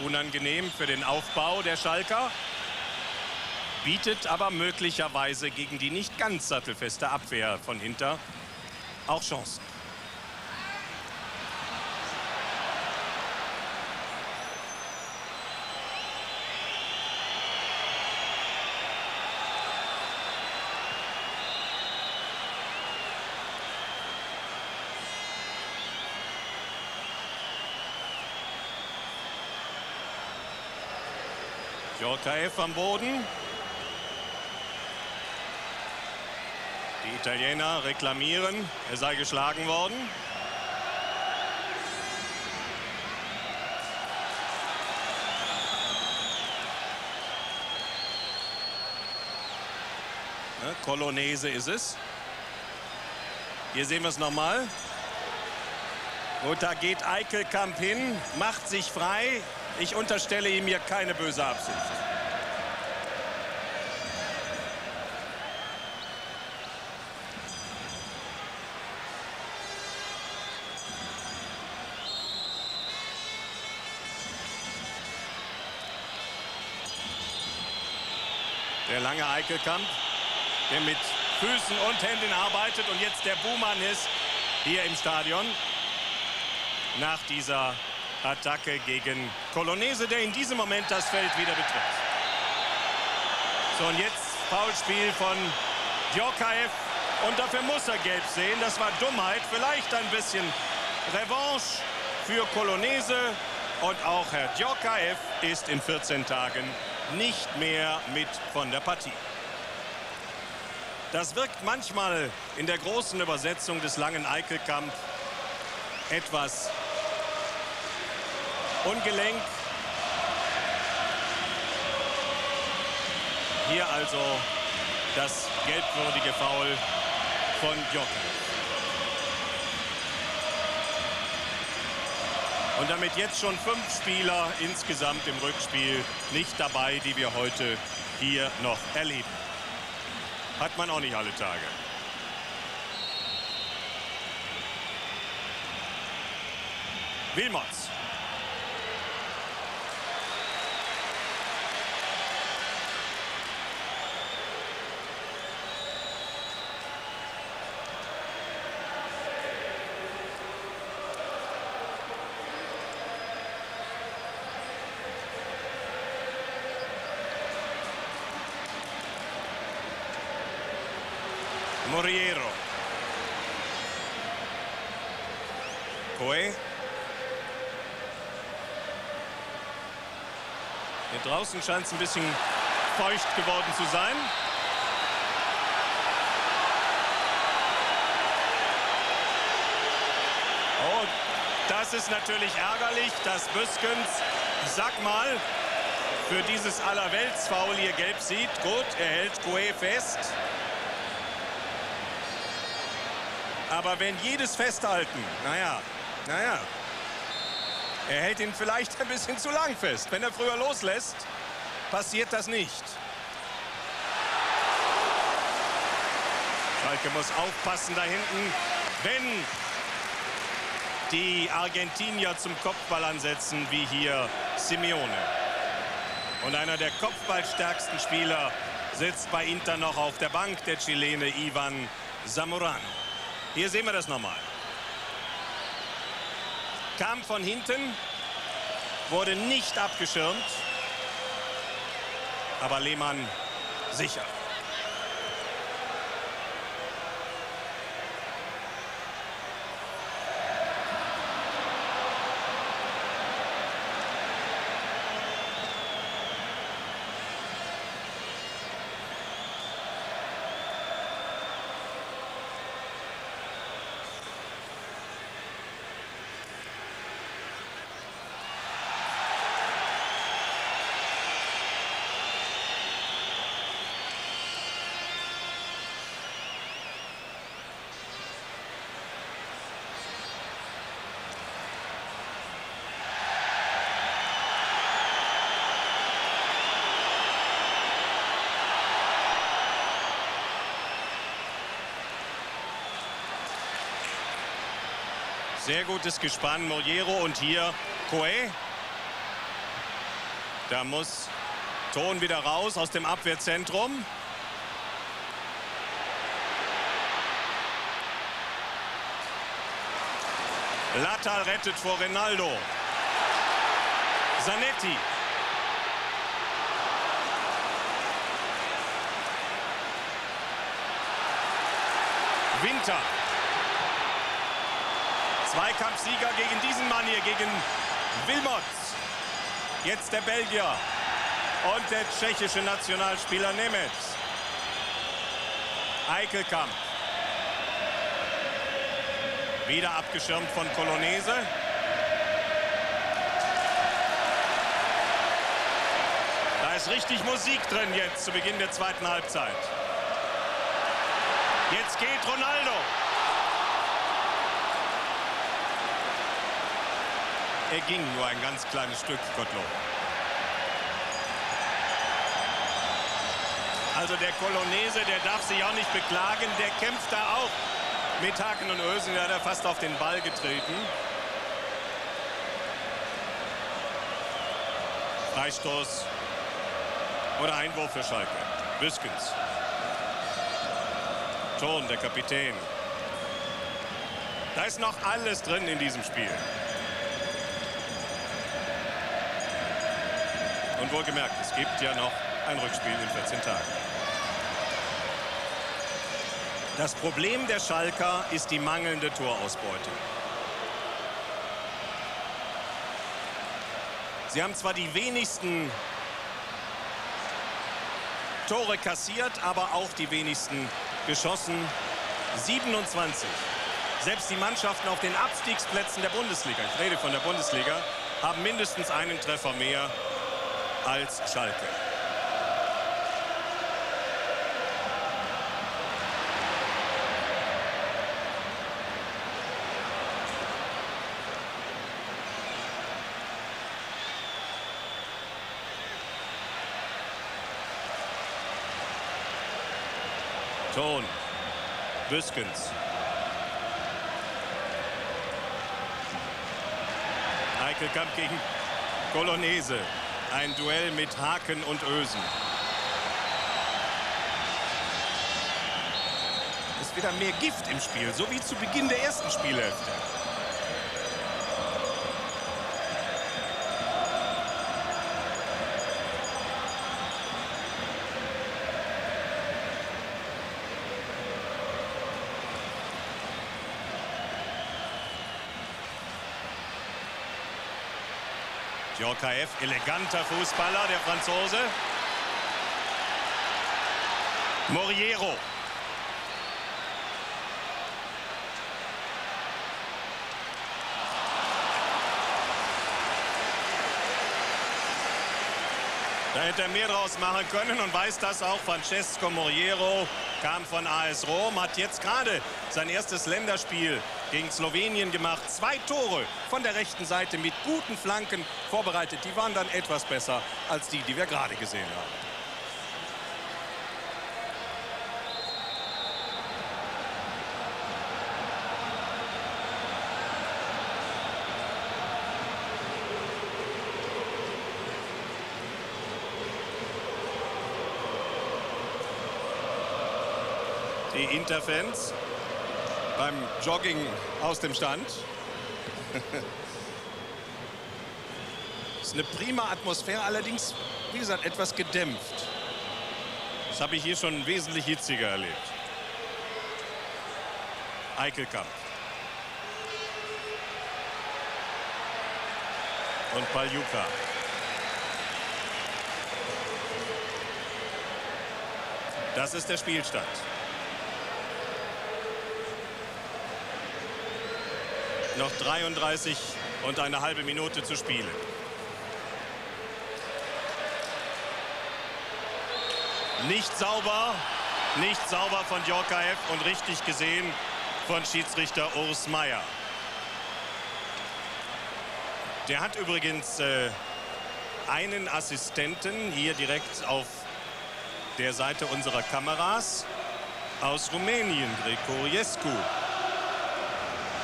Unangenehm für den Aufbau der Schalker. Bietet aber möglicherweise gegen die nicht ganz sattelfeste Abwehr von Inter auch Chancen. Jorkaev am Boden. Italiener reklamieren, er sei geschlagen worden. Ne, Kolonese ist es. Hier sehen wir es nochmal. Und da geht Eickelkamp hin, macht sich frei. Ich unterstelle ihm hier keine böse Absicht. Der lange Eickelkamp, der mit Füßen und Händen arbeitet und jetzt der Buhmann ist hier im Stadion nach dieser Attacke gegen Colonese, der in diesem Moment das Feld wieder betritt. So, und jetzt Foulspiel von Djokaev. Und dafür muss er gelb sehen. Das war Dummheit. Vielleicht ein bisschen Revanche für Colonese. Und auch Herr Djokaev ist in 14 Tagen nicht mehr mit von der Partie. Das wirkt manchmal in der großen Übersetzung des langen Eickelkamp etwas ungelenk. Hier also das gelbwürdige Foul von Jochen. Und damit jetzt schon fünf Spieler insgesamt im Rückspiel nicht dabei, die wir heute hier noch erleben. Hat man auch nicht alle Tage. Wilmots. Moriero. Coe. Hier draußen scheint es ein bisschen feucht geworden zu sein. Oh, das ist natürlich ärgerlich, dass Büskens, sag mal, für dieses Allerweltsfoul hier gelb sieht. Gut, er hält Coe fest. Aber wenn jedes Festhalten, naja, naja, er hält ihn vielleicht ein bisschen zu lang fest. Wenn er früher loslässt, passiert das nicht. Schalke muss aufpassen da hinten. Wenn die Argentinier zum Kopfball ansetzen, wie hier Simeone. Und einer der kopfballstärksten Spieler sitzt bei Inter noch auf der Bank, der Chilene Ivan Zamorano. Hier sehen wir das nochmal. Kam von hinten, wurde nicht abgeschirmt, aber Lehmann sicher. Sehr gutes Gespann, Moliero und hier Coe. Da muss Ton wieder raus aus dem Abwehrzentrum. Lattal rettet vor Rinaldo. Zanetti. Winter. Zweikampfsieger gegen diesen Mann hier, gegen Wilmots. Jetzt der Belgier und der tschechische Nationalspieler Nemetz. Eickelkamp. Wieder abgeschirmt von Colonese. Da ist richtig Musik drin jetzt zu Beginn der zweiten Halbzeit. Jetzt geht Ronaldo. Er ging nur ein ganz kleines Stück, Gottlob. Also der Kolonese, der darf sich auch nicht beklagen. Der kämpft da auch mit Haken und Ösen. Hat er fast auf den Ball getreten. Freistoß oder Einwurf für Schalke. Büskens. Ton, der Kapitän. Da ist noch alles drin in diesem Spiel. Und wohlgemerkt, es gibt ja noch ein Rückspiel in 14 Tagen. Das Problem der Schalker ist die mangelnde Torausbeute. Sie haben zwar die wenigsten Tore kassiert, aber auch die wenigsten geschossen. 27. Selbst die Mannschaften auf den Abstiegsplätzen der Bundesliga, ich rede von der Bundesliga, haben mindestens einen Treffer mehr als Schalke. Ton. Büskens. Eickelkamp gegen Colonese. Ein Duell mit Haken und Ösen. Ist wieder mehr Gift im Spiel, so wie zu Beginn der ersten Spielhälfte. Djorkaeff, eleganter Fußballer, der Franzose. Moriero. Da hätte er mehr draus machen können und weiß das auch. Francesco Moriero kam von AS Rom, hat jetzt gerade sein erstes Länderspiel gegen Slowenien gemacht. Zwei Tore von der rechten Seite mit guten Flanken vorbereitet. Die waren dann etwas besser als die, die wir gerade gesehen haben. die Interfans beim Jogging aus dem Stand. ist eine prima Atmosphäre, allerdings, wie gesagt, etwas gedämpft. Das habe ich hier schon wesentlich hitziger erlebt. Eickelkamp. Und Paljuka. Das ist der Spielstand. Noch 33 und eine halbe Minute zu spielen. Nicht sauber, nicht sauber von Jorkaev und richtig gesehen von Schiedsrichter Urs Meier. Der hat übrigens äh, einen Assistenten hier direkt auf der Seite unserer Kameras aus Rumänien, Gregoriescu.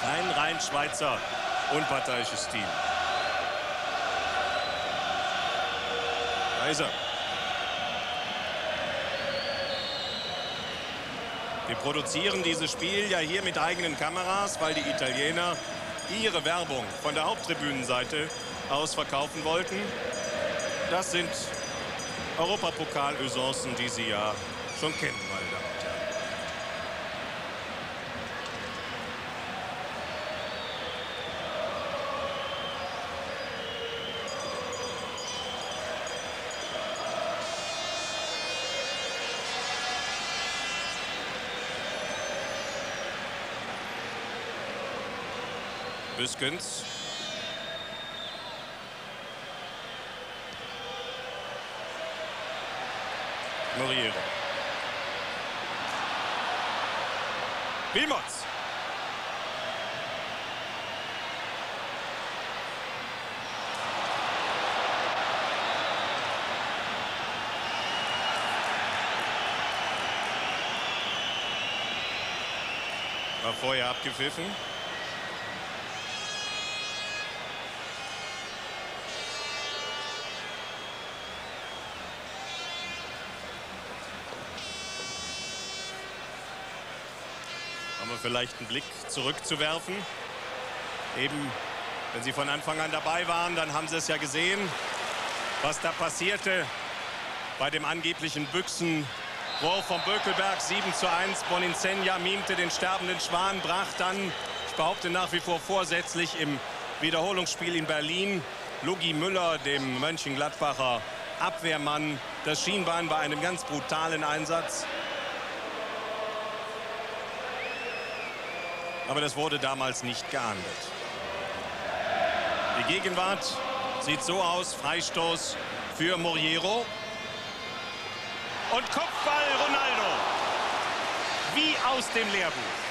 Ein rein Schweizer unparteiisches Team. Da ist er. Wir produzieren dieses Spiel ja hier mit eigenen Kameras, weil die Italiener ihre Werbung von der Haupttribünenseite aus verkaufen wollten. Das sind Europapokal-Usancen, die Sie ja schon kennen, meine Damen und Herren. Büskens. Moriere. Wilmots. War vorher abgepfiffen. Vielleicht einen Blick zurückzuwerfen. Eben, wenn Sie von Anfang an dabei waren, dann haben Sie es ja gesehen, was da passierte bei dem angeblichen Büchsen. Wurf von Bökelberg 7 zu 1. Boninzenja mimte den sterbenden Schwan, brach dann, ich behaupte nach wie vor vorsätzlich, im Wiederholungsspiel in Berlin Lugi Müller, dem Mönchengladbacher Abwehrmann, das Schienbein bei einem ganz brutalen Einsatz. Aber das wurde damals nicht geahndet. Die Gegenwart sieht so aus. Freistoß für Moriero. Und Kopfball Ronaldo. Wie aus dem Lehrbuch.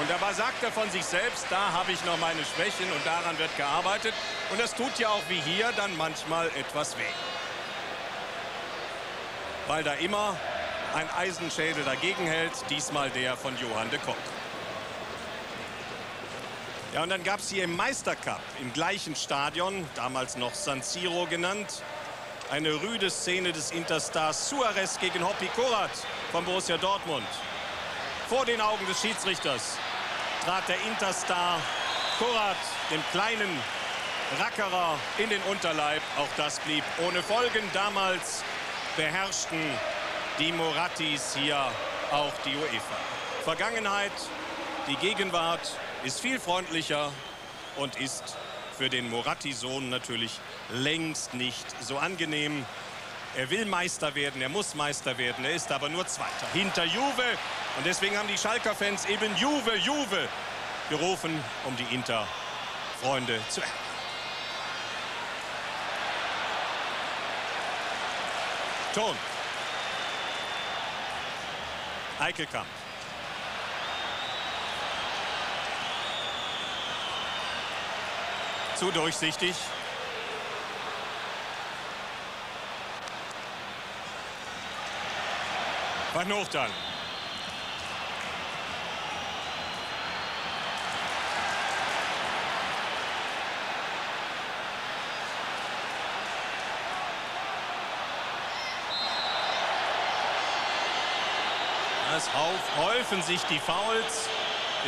Und dabei sagt er von sich selbst, da habe ich noch meine Schwächen und daran wird gearbeitet. Und das tut ja auch wie hier dann manchmal etwas weh. Weil da immer ein Eisenschädel dagegen hält, diesmal der von Johann de Kock. Ja, und dann gab es hier im Meistercup im gleichen Stadion, damals noch San Siro genannt, eine rüde Szene des Interstars Suarez gegen Hoppi Korat von Borussia Dortmund. Vor den Augen des Schiedsrichters trat der Interstar Korat, dem kleinen Rackerer, in den Unterleib. Auch das blieb ohne Folgen. Damals beherrschten die Morattis hier auch die UEFA. Vergangenheit, die Gegenwart ist viel freundlicher und ist für den Moratti-Sohn natürlich längst nicht so angenehm. Er will Meister werden, er muss Meister werden, er ist aber nur Zweiter hinter Juve. Und deswegen haben die Schalker-Fans eben Juve, Juve gerufen, um die Inter-Freunde zu ärgern. Ton. Eickelkamp. Zu durchsichtig. Van Hochtal. Es häufen sich die Fouls.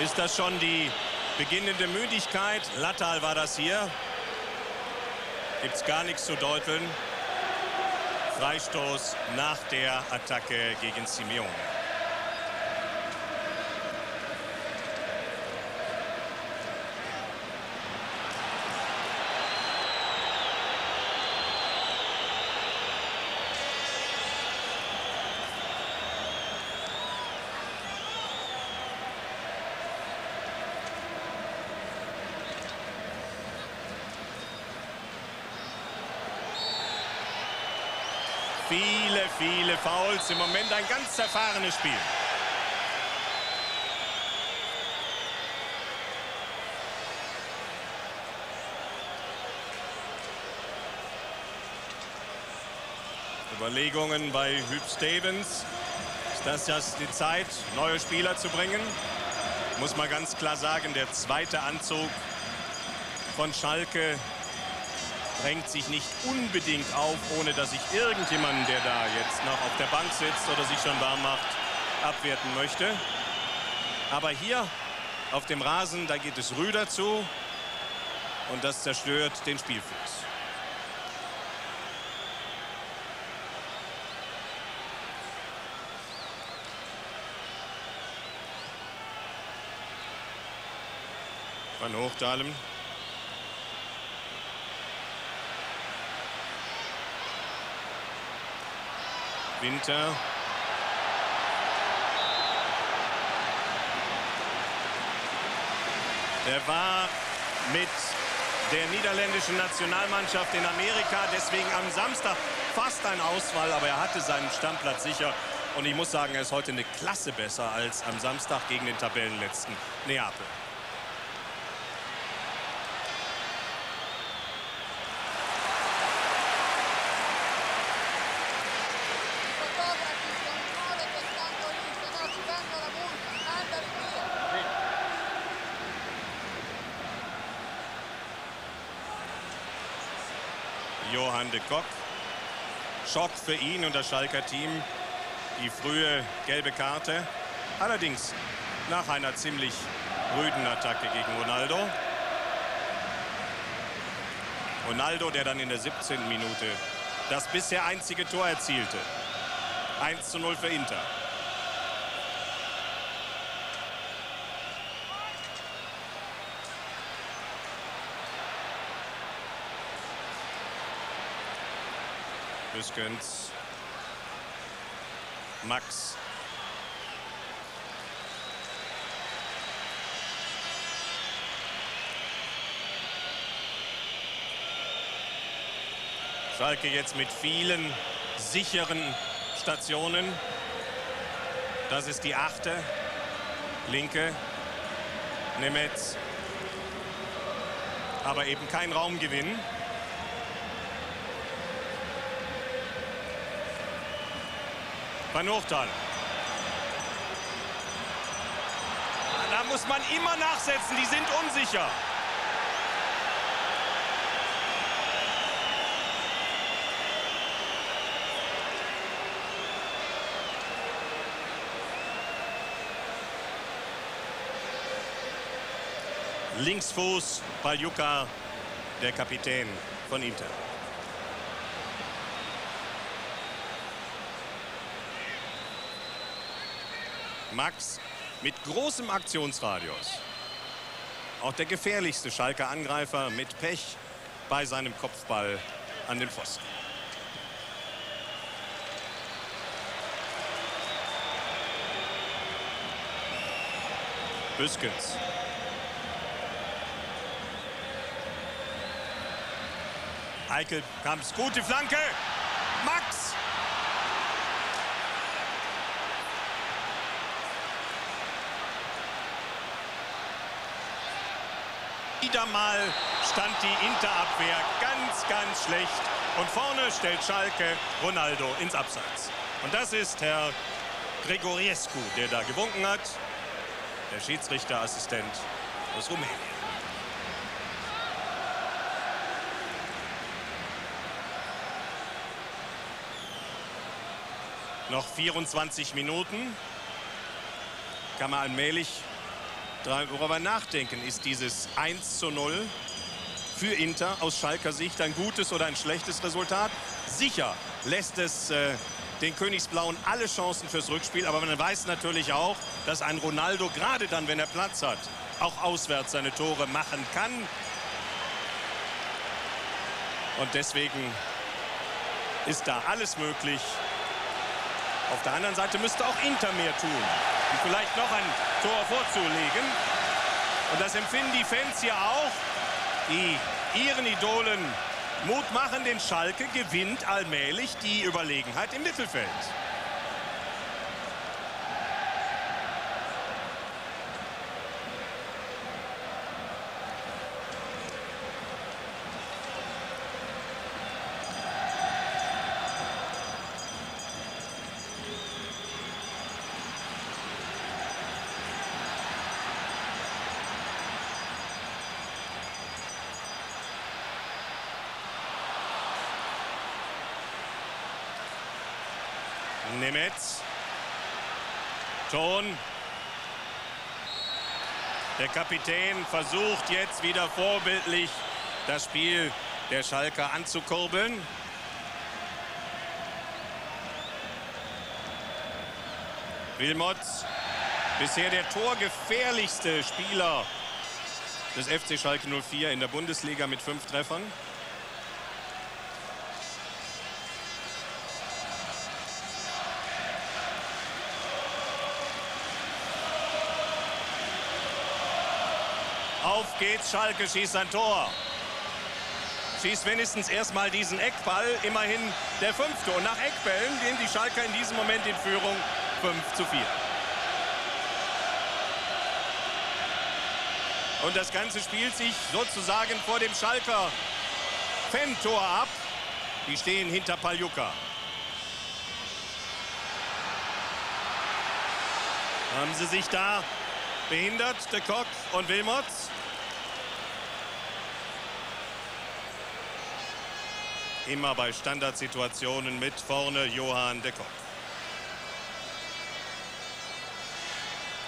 Ist das schon die beginnende Müdigkeit? Lattal war das hier. Gibt es gar nichts zu deuteln. Freistoß nach der Attacke gegen Simeone. Viele, viele Fouls. Im Moment ein ganz zerfahrenes Spiel. Überlegungen bei Hüb Stevens. Ist das jetzt die Zeit, neue Spieler zu bringen? Muss man ganz klar sagen, der zweite Anzug von Schalke drängt sich nicht unbedingt auf, ohne dass ich irgendjemanden, der da jetzt noch auf der Bank sitzt oder sich schon warm macht, abwerten möchte. Aber hier auf dem Rasen, da geht es Rüder zu und das zerstört den Spielfluss. Van Hochdalem Winter. Der war mit der niederländischen Nationalmannschaft in Amerika. Deswegen am Samstag fast ein Ausfall, aber er hatte seinen Stammplatz sicher. Und ich muss sagen, er ist heute eine Klasse besser als am Samstag gegen den Tabellenletzten Neapel. Kock. Schock für ihn und das Schalker Team. Die frühe gelbe Karte. Allerdings nach einer ziemlich rüden Attacke gegen Ronaldo. Ronaldo, der dann in der 17. Minute das bisher einzige Tor erzielte. 1 zu 0 für Inter. Büskens. Max. Schalke jetzt mit vielen sicheren Stationen. Das ist die achte. Linke. Nemetz. Aber eben kein Raumgewinn. Van Hochtal. Da muss man immer nachsetzen, die sind unsicher. Linksfuß, Paljuka, der Kapitän von Inter. Max mit großem Aktionsradius. Auch der gefährlichste Schalker Angreifer mit Pech bei seinem Kopfball an den Pfosten. Büskens. Eichel kam es gute Flanke. Max Wieder mal stand die Interabwehr ganz, ganz schlecht. Und vorne stellt Schalke Ronaldo ins Abseits. Und das ist Herr Gregoriescu, der da gewunken hat. Der Schiedsrichterassistent aus Rumänien. Noch 24 Minuten. kann man allmählich darüber nachdenken. Ist dieses 1 zu 0 für Inter aus Schalker Sicht ein gutes oder ein schlechtes Resultat? Sicher lässt es äh, den Königsblauen alle Chancen fürs Rückspiel. Aber man weiß natürlich auch, dass ein Ronaldo, gerade dann, wenn er Platz hat, auch auswärts seine Tore machen kann. Und deswegen ist da alles möglich. Auf der anderen Seite müsste auch Inter mehr tun, um vielleicht noch ein Tor vorzulegen. Und das empfinden die Fans hier auch, die ihren Idolen Mut machen, den Schalke gewinnt allmählich die Überlegenheit im Mittelfeld. Nemetz. Ton. Der Kapitän versucht jetzt wieder vorbildlich das Spiel der Schalker anzukurbeln. Wilmots, bisher der torgefährlichste Spieler des FC Schalke 04 in der Bundesliga mit fünf Treffern. Auf geht's, Schalke schießt ein Tor. Schießt wenigstens erstmal diesen Eckball, immerhin der fünfte. Und nach Eckbällen gehen die Schalker in diesem Moment in Führung 5 zu 4. Und das Ganze spielt sich sozusagen vor dem Schalker Fan-Tor ab. Die stehen hinter Paljuka. Haben sie sich da behindert, de Kock und Wilmots? Immer bei Standardsituationen mit vorne Johann de Kock.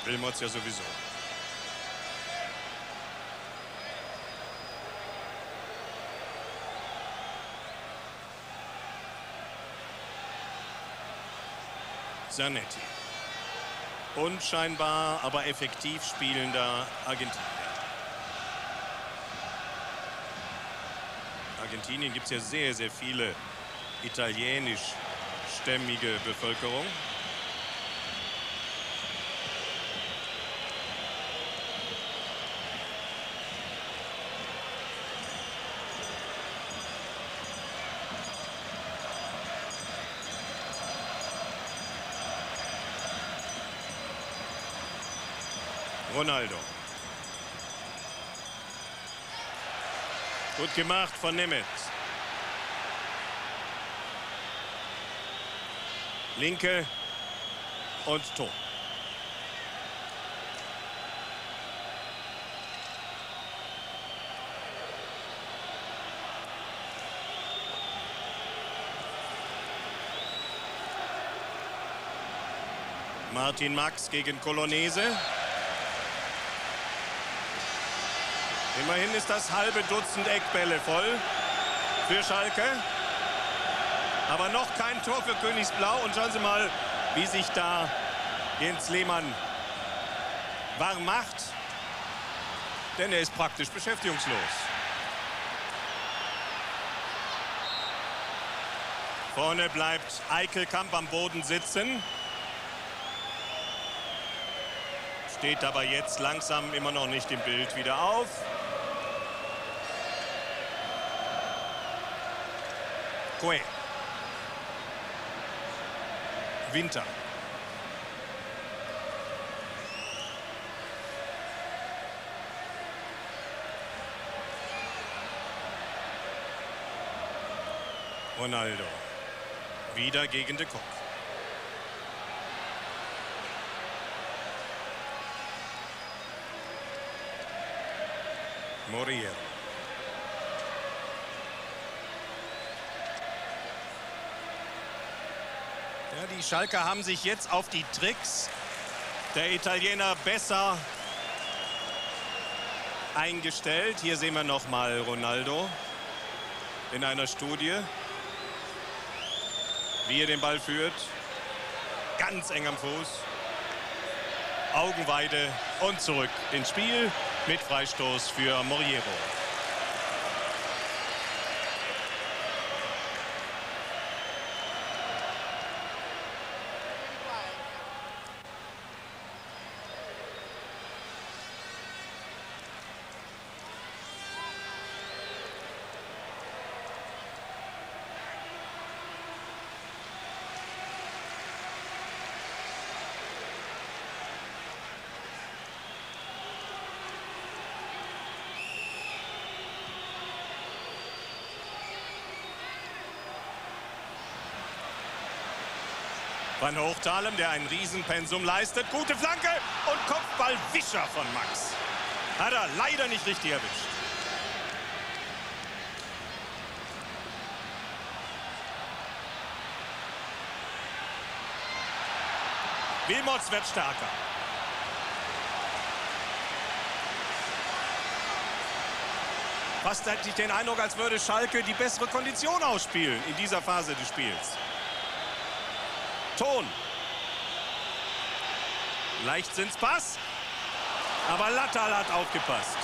Wilmots ja sowieso. Zanetti. Unscheinbar, aber effektiv spielender Argentinier. Argentinien gibt es ja sehr, sehr viele italienischstämmige Bevölkerung. Ronaldo. Gut gemacht von Nemetz. Linke und Tor. Martin Max gegen Colonese. Immerhin ist das halbe Dutzend Eckbälle voll für Schalke. Aber noch kein Tor für Königsblau. Und schauen Sie mal, wie sich da Jens Lehmann warm macht. Denn er ist praktisch beschäftigungslos. Vorne bleibt Eichelkamp am Boden sitzen. Steht aber jetzt langsam immer noch nicht im Bild wieder auf. Coe. Winter. Ronaldo. Wieder gegen de Kock. Morier. Ja, die Schalker haben sich jetzt auf die Tricks Der Italiener besser eingestellt. Hier sehen wir noch mal Ronaldo in einer Studie, wie er den Ball führt. Ganz eng am Fuß. Augenweide und zurück ins Spiel mit Freistoß für Moriero. Van Hochtalem, der ein Riesenpensum leistet. Gute Flanke und Kopfballwischer von Max. Hat er leider nicht richtig erwischt. Wilmots wird stärker. Fast hätte ich den Eindruck, als würde Schalke die bessere Kondition ausspielen in dieser Phase des Spiels. Ton. Leichtsinnspass. Aber Lattal hat aufgepasst.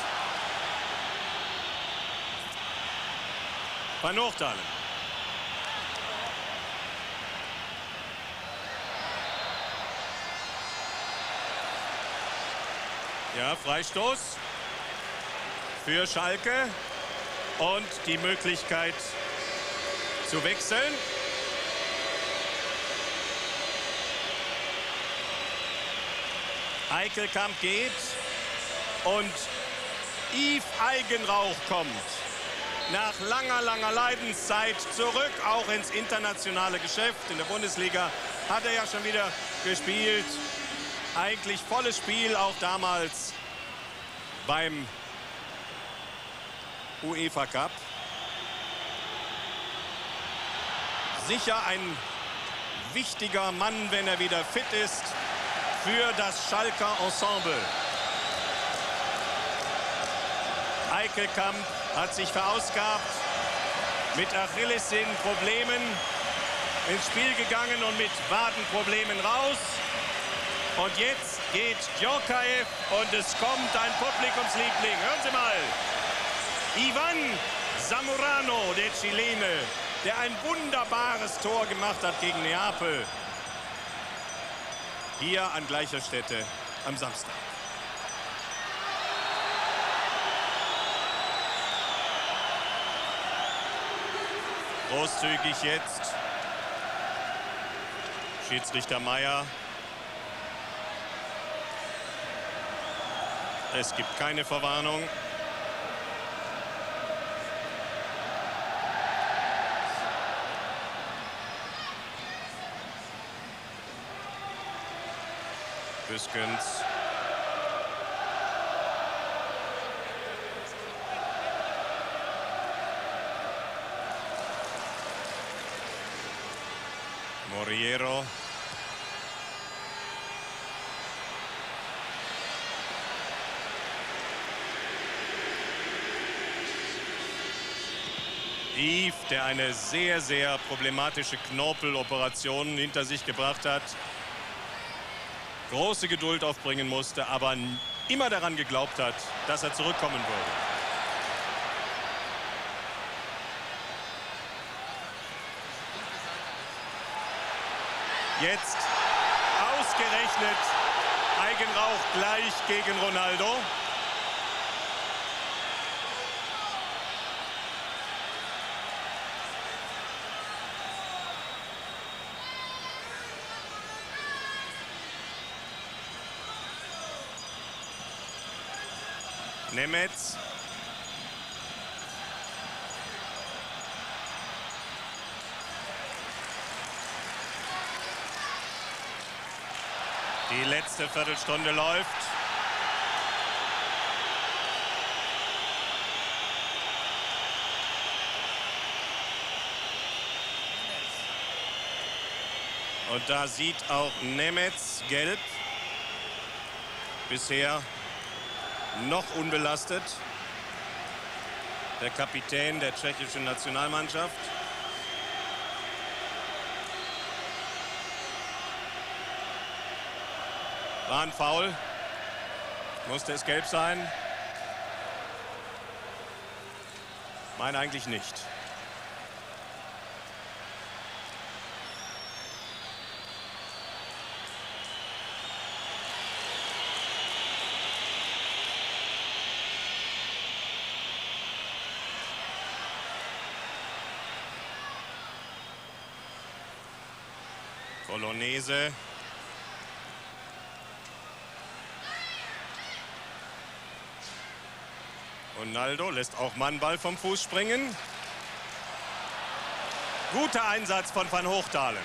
Van Hochtalen. Ja, Freistoß für Schalke und die Möglichkeit zu wechseln. Eichelkamp geht und Yves Eigenrauch kommt nach langer, langer Leidenszeit zurück, auch ins internationale Geschäft. In der Bundesliga hat er ja schon wieder gespielt. Eigentlich volles Spiel, auch damals beim UEFA Cup. Sicher ein wichtiger Mann, wenn er wieder fit ist für das Schalker Ensemble. Eickelkamp hat sich verausgabt, mit Achillessehnenproblemen ins Spiel gegangen und mit Wadenproblemen raus. Und jetzt geht Djorkaev und es kommt ein Publikumsliebling. Hören Sie mal. Ivan Zamorano, der Chilene, der ein wunderbares Tor gemacht hat gegen Neapel hier an gleicher Stätte am Samstag. Großzügig jetzt. Schiedsrichter Meier. Es gibt keine Verwarnung. Büskens. Moriero. Yves, der eine sehr, sehr problematische Knorpeloperation hinter sich gebracht hat große Geduld aufbringen musste, aber immer daran geglaubt hat, dass er zurückkommen würde. Jetzt ausgerechnet Eigenrauch gleich gegen Ronaldo. Nemetz. Die letzte Viertelstunde läuft. Und da sieht auch Nemetz gelb. bisher noch unbelastet. Der Kapitän der tschechischen Nationalmannschaft. War ein Foul. Musste es gelb sein? Meine eigentlich nicht. Bolognese. Ronaldo lässt auch Mannball vom Fuß springen. Guter Einsatz von Van Hochtalen.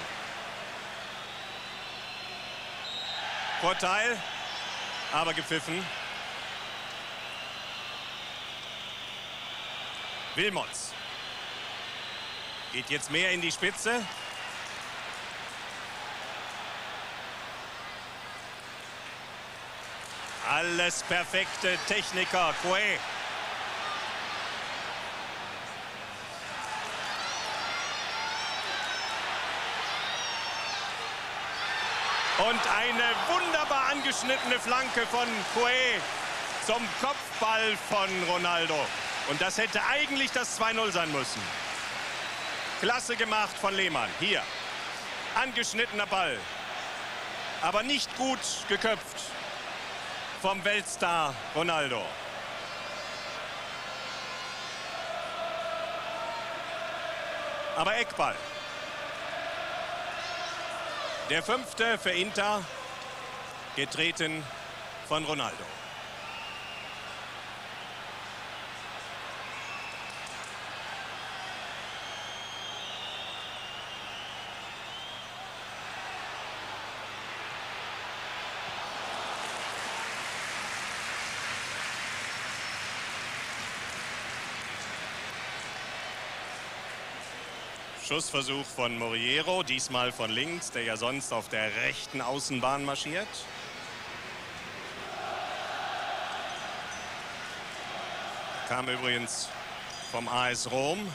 Vorteil, aber gepfiffen. Wilmots. Geht jetzt mehr in die Spitze. Alles perfekte Techniker, Coué. Und eine wunderbar angeschnittene Flanke von Coué zum Kopfball von Ronaldo. Und das hätte eigentlich das 2-0 sein müssen. Klasse gemacht von Lehmann. Hier. Angeschnittener Ball. Aber nicht gut geköpft vom Weltstar Ronaldo. Aber Eckball. Der fünfte für Inter, getreten von Ronaldo. Schussversuch von Moriero, diesmal von links, der ja sonst auf der rechten Außenbahn marschiert. Kam übrigens vom AS Rom.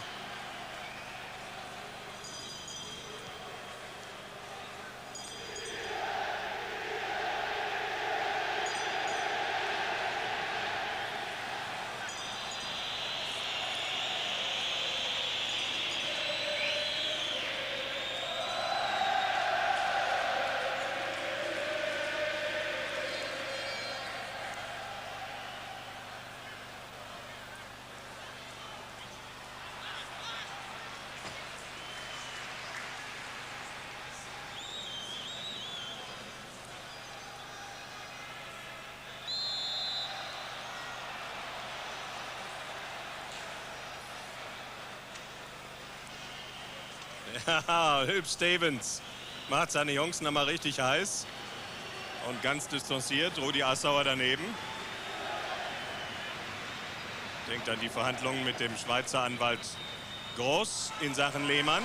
Ja, Hüb Stevens macht seine Jungs noch mal richtig heiß. Und ganz distanziert, Rudi Assauer daneben. Denkt an die Verhandlungen mit dem Schweizer Anwalt Groß in Sachen Lehmann.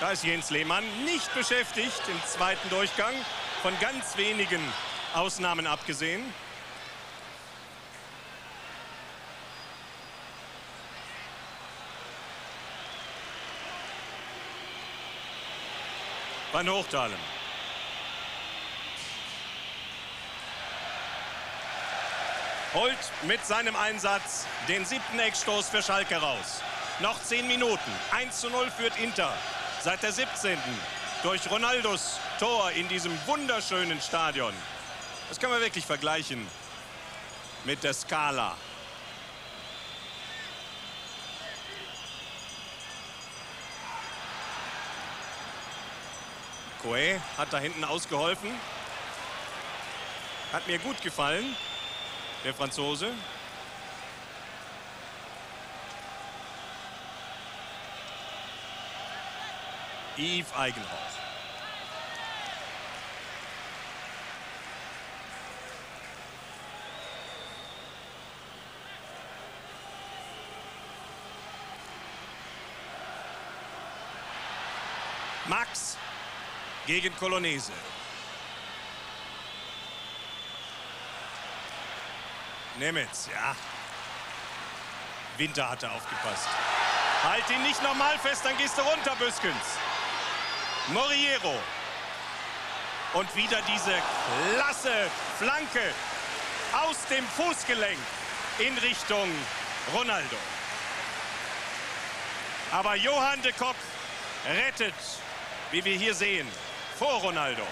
Da ist Jens Lehmann nicht beschäftigt im zweiten Durchgang, von ganz wenigen Ausnahmen abgesehen. Van Hochtalen. Holt mit seinem Einsatz den siebten Eckstoß für Schalke raus. Noch zehn Minuten. 1 zu 0 führt Inter. Seit der 17. durch Ronaldos Tor in diesem wunderschönen Stadion. Das kann man wirklich vergleichen mit der Skala. Coe hat da hinten ausgeholfen. Hat mir gut gefallen, der Franzose. Yves Eigenhoff. Max gegen Colonese. Nemitz, ja. Winter hatte aufgepasst. Halt ihn nicht nochmal fest, dann gehst du runter, Büskens. Moriero. Und wieder diese klasse Flanke aus dem Fußgelenk in Richtung Ronaldo. Aber Johann de Kock rettet, wie wir hier sehen, vor Ronaldo.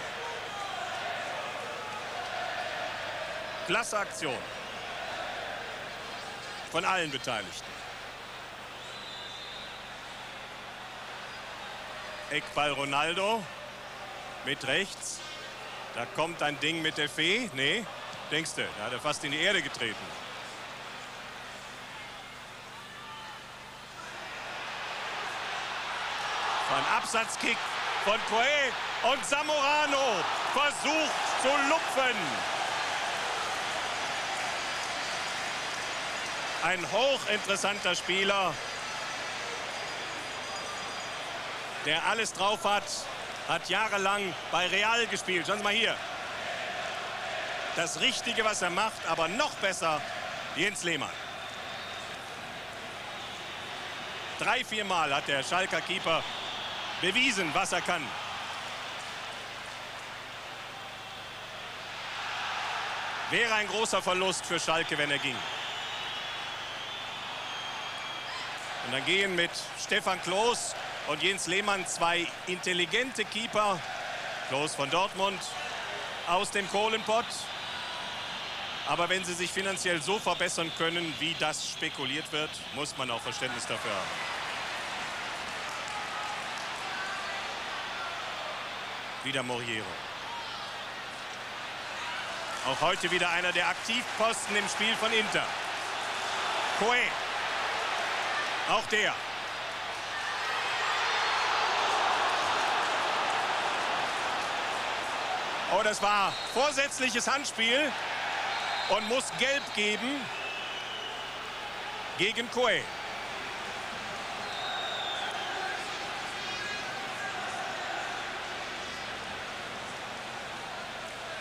Klasse Aktion von allen Beteiligten. Eckball Ronaldo mit rechts. Da kommt ein Ding mit der Fee. Nee, denkst du, da hat er fast in die Erde getreten. Ein Absatzkick von Poe und Zamorano versucht zu lupfen. Ein hochinteressanter Spieler, der alles drauf hat, hat jahrelang bei Real gespielt. Schauen Sie mal hier. Das Richtige, was er macht, aber noch besser, Jens Lehmann. Drei, vier Mal hat der Schalker Keeper bewiesen, was er kann. Wäre ein großer Verlust für Schalke, wenn er ging. Und dann gehen mit Stefan Kloß und Jens Lehmann zwei intelligente Keeper. Kloß von Dortmund aus dem Kohlenpott. Aber wenn sie sich finanziell so verbessern können, wie das spekuliert wird, muss man auch Verständnis dafür haben. Wieder Moriero. Auch heute wieder einer der Aktivposten im Spiel von Inter. Coe. Auch der. Oh, das war vorsätzliches Handspiel und muss gelb geben gegen Coe.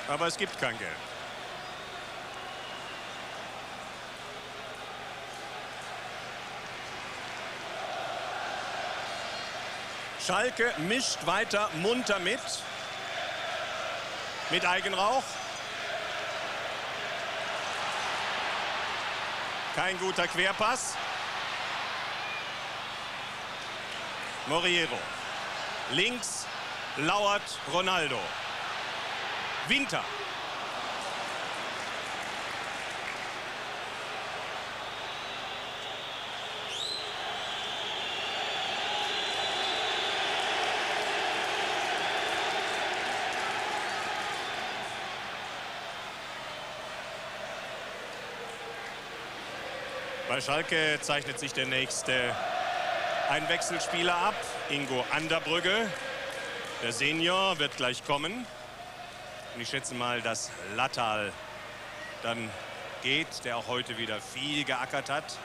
Aber es gibt kein Geld. Schalke mischt weiter munter mit. Mit Eigenrauch. Kein guter Querpass. Moriero. Links lauert Ronaldo. Winter. Bei Schalke zeichnet sich der nächste Einwechselspieler ab. Ingo Anderbrügge. Der Senior wird gleich kommen. Und ich schätze mal, dass Lattal dann geht, der auch heute wieder viel geackert hat.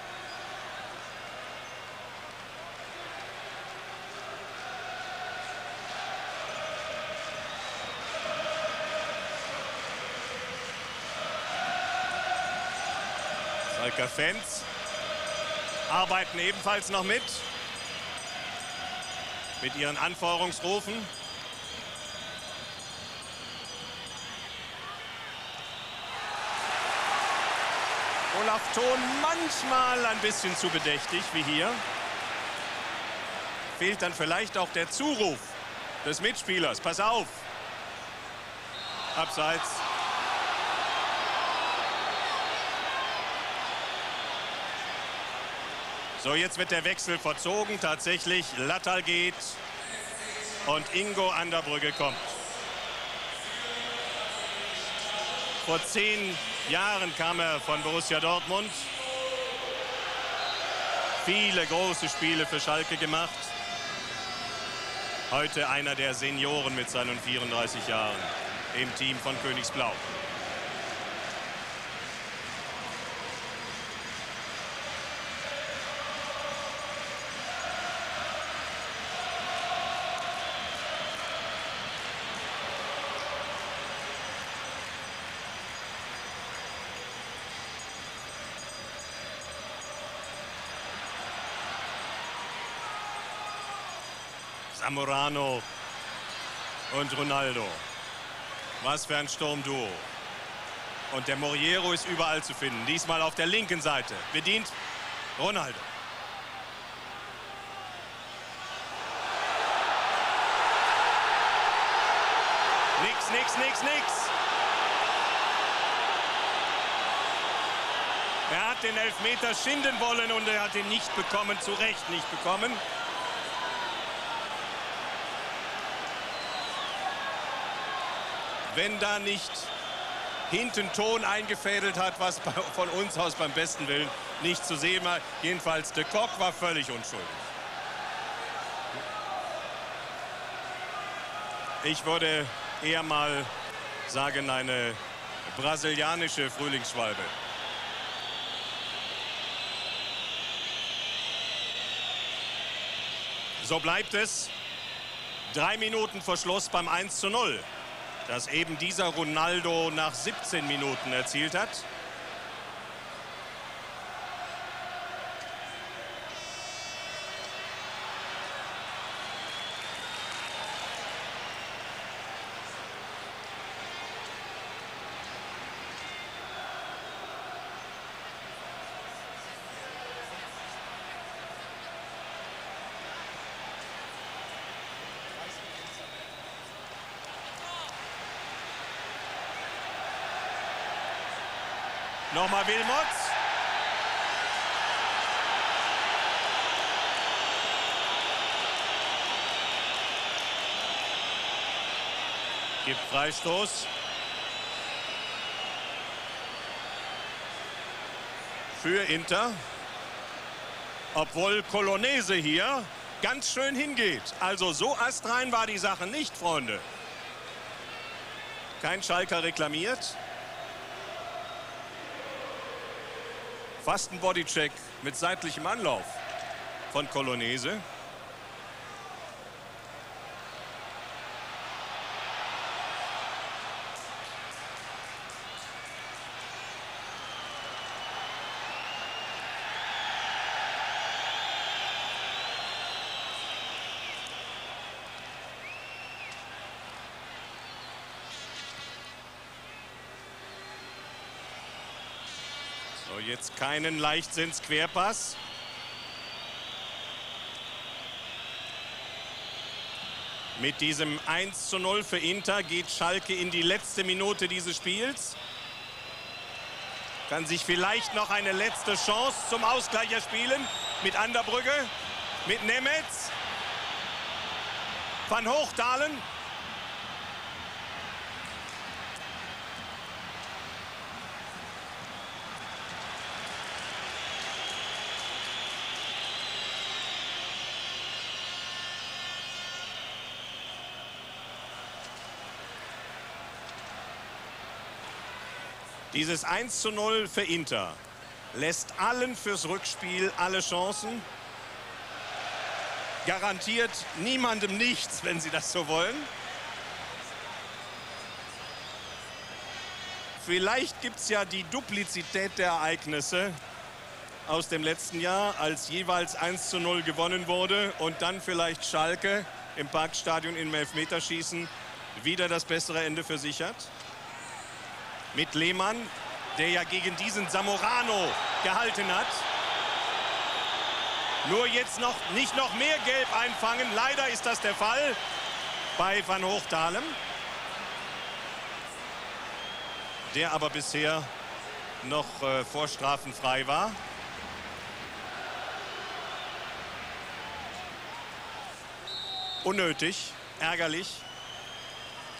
Schalker Fans arbeiten ebenfalls noch mit. Mit ihren Anforderungsrufen. Olaf Thon manchmal ein bisschen zu bedächtig, wie hier. Fehlt dann vielleicht auch der Zuruf des Mitspielers. Pass auf. Abseits. So, jetzt wird der Wechsel verzogen. Tatsächlich, Lattal geht und Ingo Anderbrügge kommt. Vor zehn Jahren kam er von Borussia Dortmund. Viele große Spiele für Schalke gemacht. Heute einer der Senioren mit seinen 34 Jahren im Team von Königsblau. Zamorano und Ronaldo. Was für ein Sturmduo. Und der Moriero ist überall zu finden. Diesmal auf der linken Seite. Bedient Ronaldo. Nix, nix, nix, nix. Er hat den Elfmeter schinden wollen und er hat ihn nicht bekommen, zu Recht nicht bekommen. Wenn da nicht hinten Ton eingefädelt hat, was von uns aus beim besten Willen nicht zu sehen war. Jedenfalls de Kock war völlig unschuldig. Ich würde eher mal sagen, eine brasilianische Frühlingsschwalbe. So bleibt es. Drei Minuten vor Schluss beim 1 zu 0 das eben dieser Ronaldo nach 17 Minuten erzielt hat. Nochmal Wilmots. Gibt Freistoß. Für Inter. Obwohl Colonese hier ganz schön hingeht. Also so astrein war die Sache nicht, Freunde. Kein Schalker reklamiert. Fast ein Bodycheck mit seitlichem Anlauf von Colonese. Jetzt keinen Leichtsinns-Querpass. Mit diesem 1 zu 0 für Inter geht Schalke in die letzte Minute dieses Spiels. Kann sich vielleicht noch eine letzte Chance zum Ausgleich erspielen. Mit Anderbrügge, mit Nemetz. Van Hochdalen Dieses 1 zu 0 für Inter lässt allen fürs Rückspiel alle Chancen. Garantiert niemandem nichts, wenn sie das so wollen. Vielleicht gibt es ja die Duplizität der Ereignisse aus dem letzten Jahr, als jeweils 1 zu 0 gewonnen wurde und dann vielleicht Schalke im Parkstadion im Elfmeterschießen wieder das bessere Ende für sich hat mit Lehmann, der ja gegen diesen Zamorano gehalten hat. Nur jetzt noch nicht noch mehr Gelb einfangen. Leider ist das der Fall bei Van Hochdalem. Der aber bisher noch äh, vorstrafenfrei war. Unnötig, ärgerlich.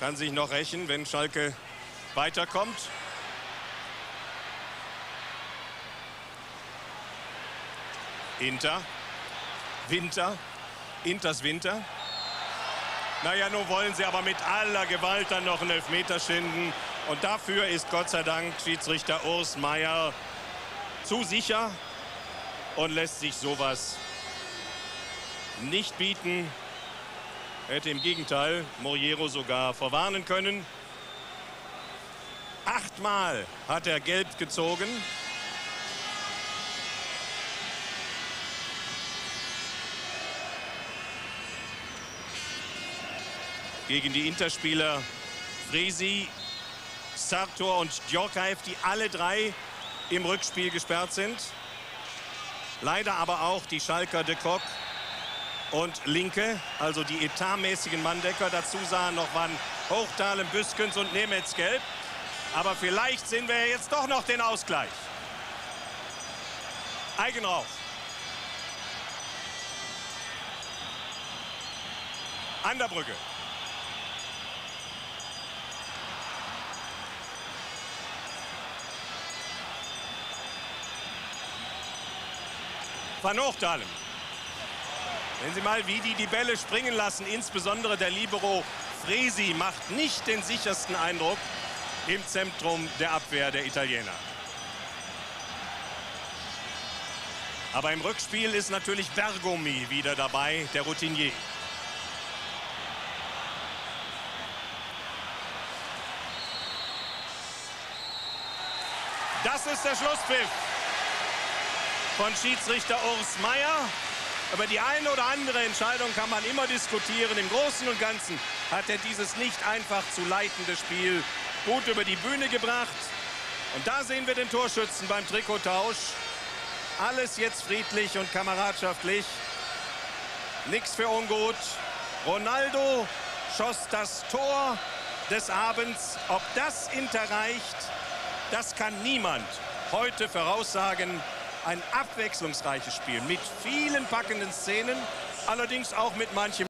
Kann sich noch rächen, wenn Schalke weiterkommt. Inter. Winter. Inters Winter. Naja, nun wollen sie aber mit aller Gewalt dann noch einen Elfmeter schinden. Und dafür ist Gott sei Dank Schiedsrichter Urs Meier zu sicher und lässt sich sowas nicht bieten. Hätte im Gegenteil Moriero sogar verwarnen können. Achtmal hat er gelb gezogen. gegen die Interspieler Fresi, Sartor und Djorkaev, die alle drei im Rückspiel gesperrt sind. Leider aber auch die Schalker de Kock und Linke, also die etatmäßigen Manndecker. Dazu sahen noch Van Hochdalen, Büskens und Nemetz gelb. Aber vielleicht sehen wir jetzt doch noch den Ausgleich. Eigenrauch. An der Brücke. Van Hochdalen. Sehen Sie mal, wie die die Bälle springen lassen. Insbesondere der Libero Fresi macht nicht den sichersten Eindruck im Zentrum der Abwehr der Italiener. Aber im Rückspiel ist natürlich Bergomi wieder dabei, der Routinier. Das ist der Schlusspfiff von Schiedsrichter Urs Meier. Über die eine oder andere Entscheidung kann man immer diskutieren. Im Großen und Ganzen hat er dieses nicht einfach zu leitende Spiel gut über die Bühne gebracht. Und da sehen wir den Torschützen beim Trikottausch. Alles jetzt friedlich und kameradschaftlich. Nichts für ungut. Ronaldo schoss das Tor des Abends. Ob das Inter reicht, das kann niemand heute voraussagen. Ein abwechslungsreiches Spiel mit vielen packenden Szenen, allerdings auch mit manchem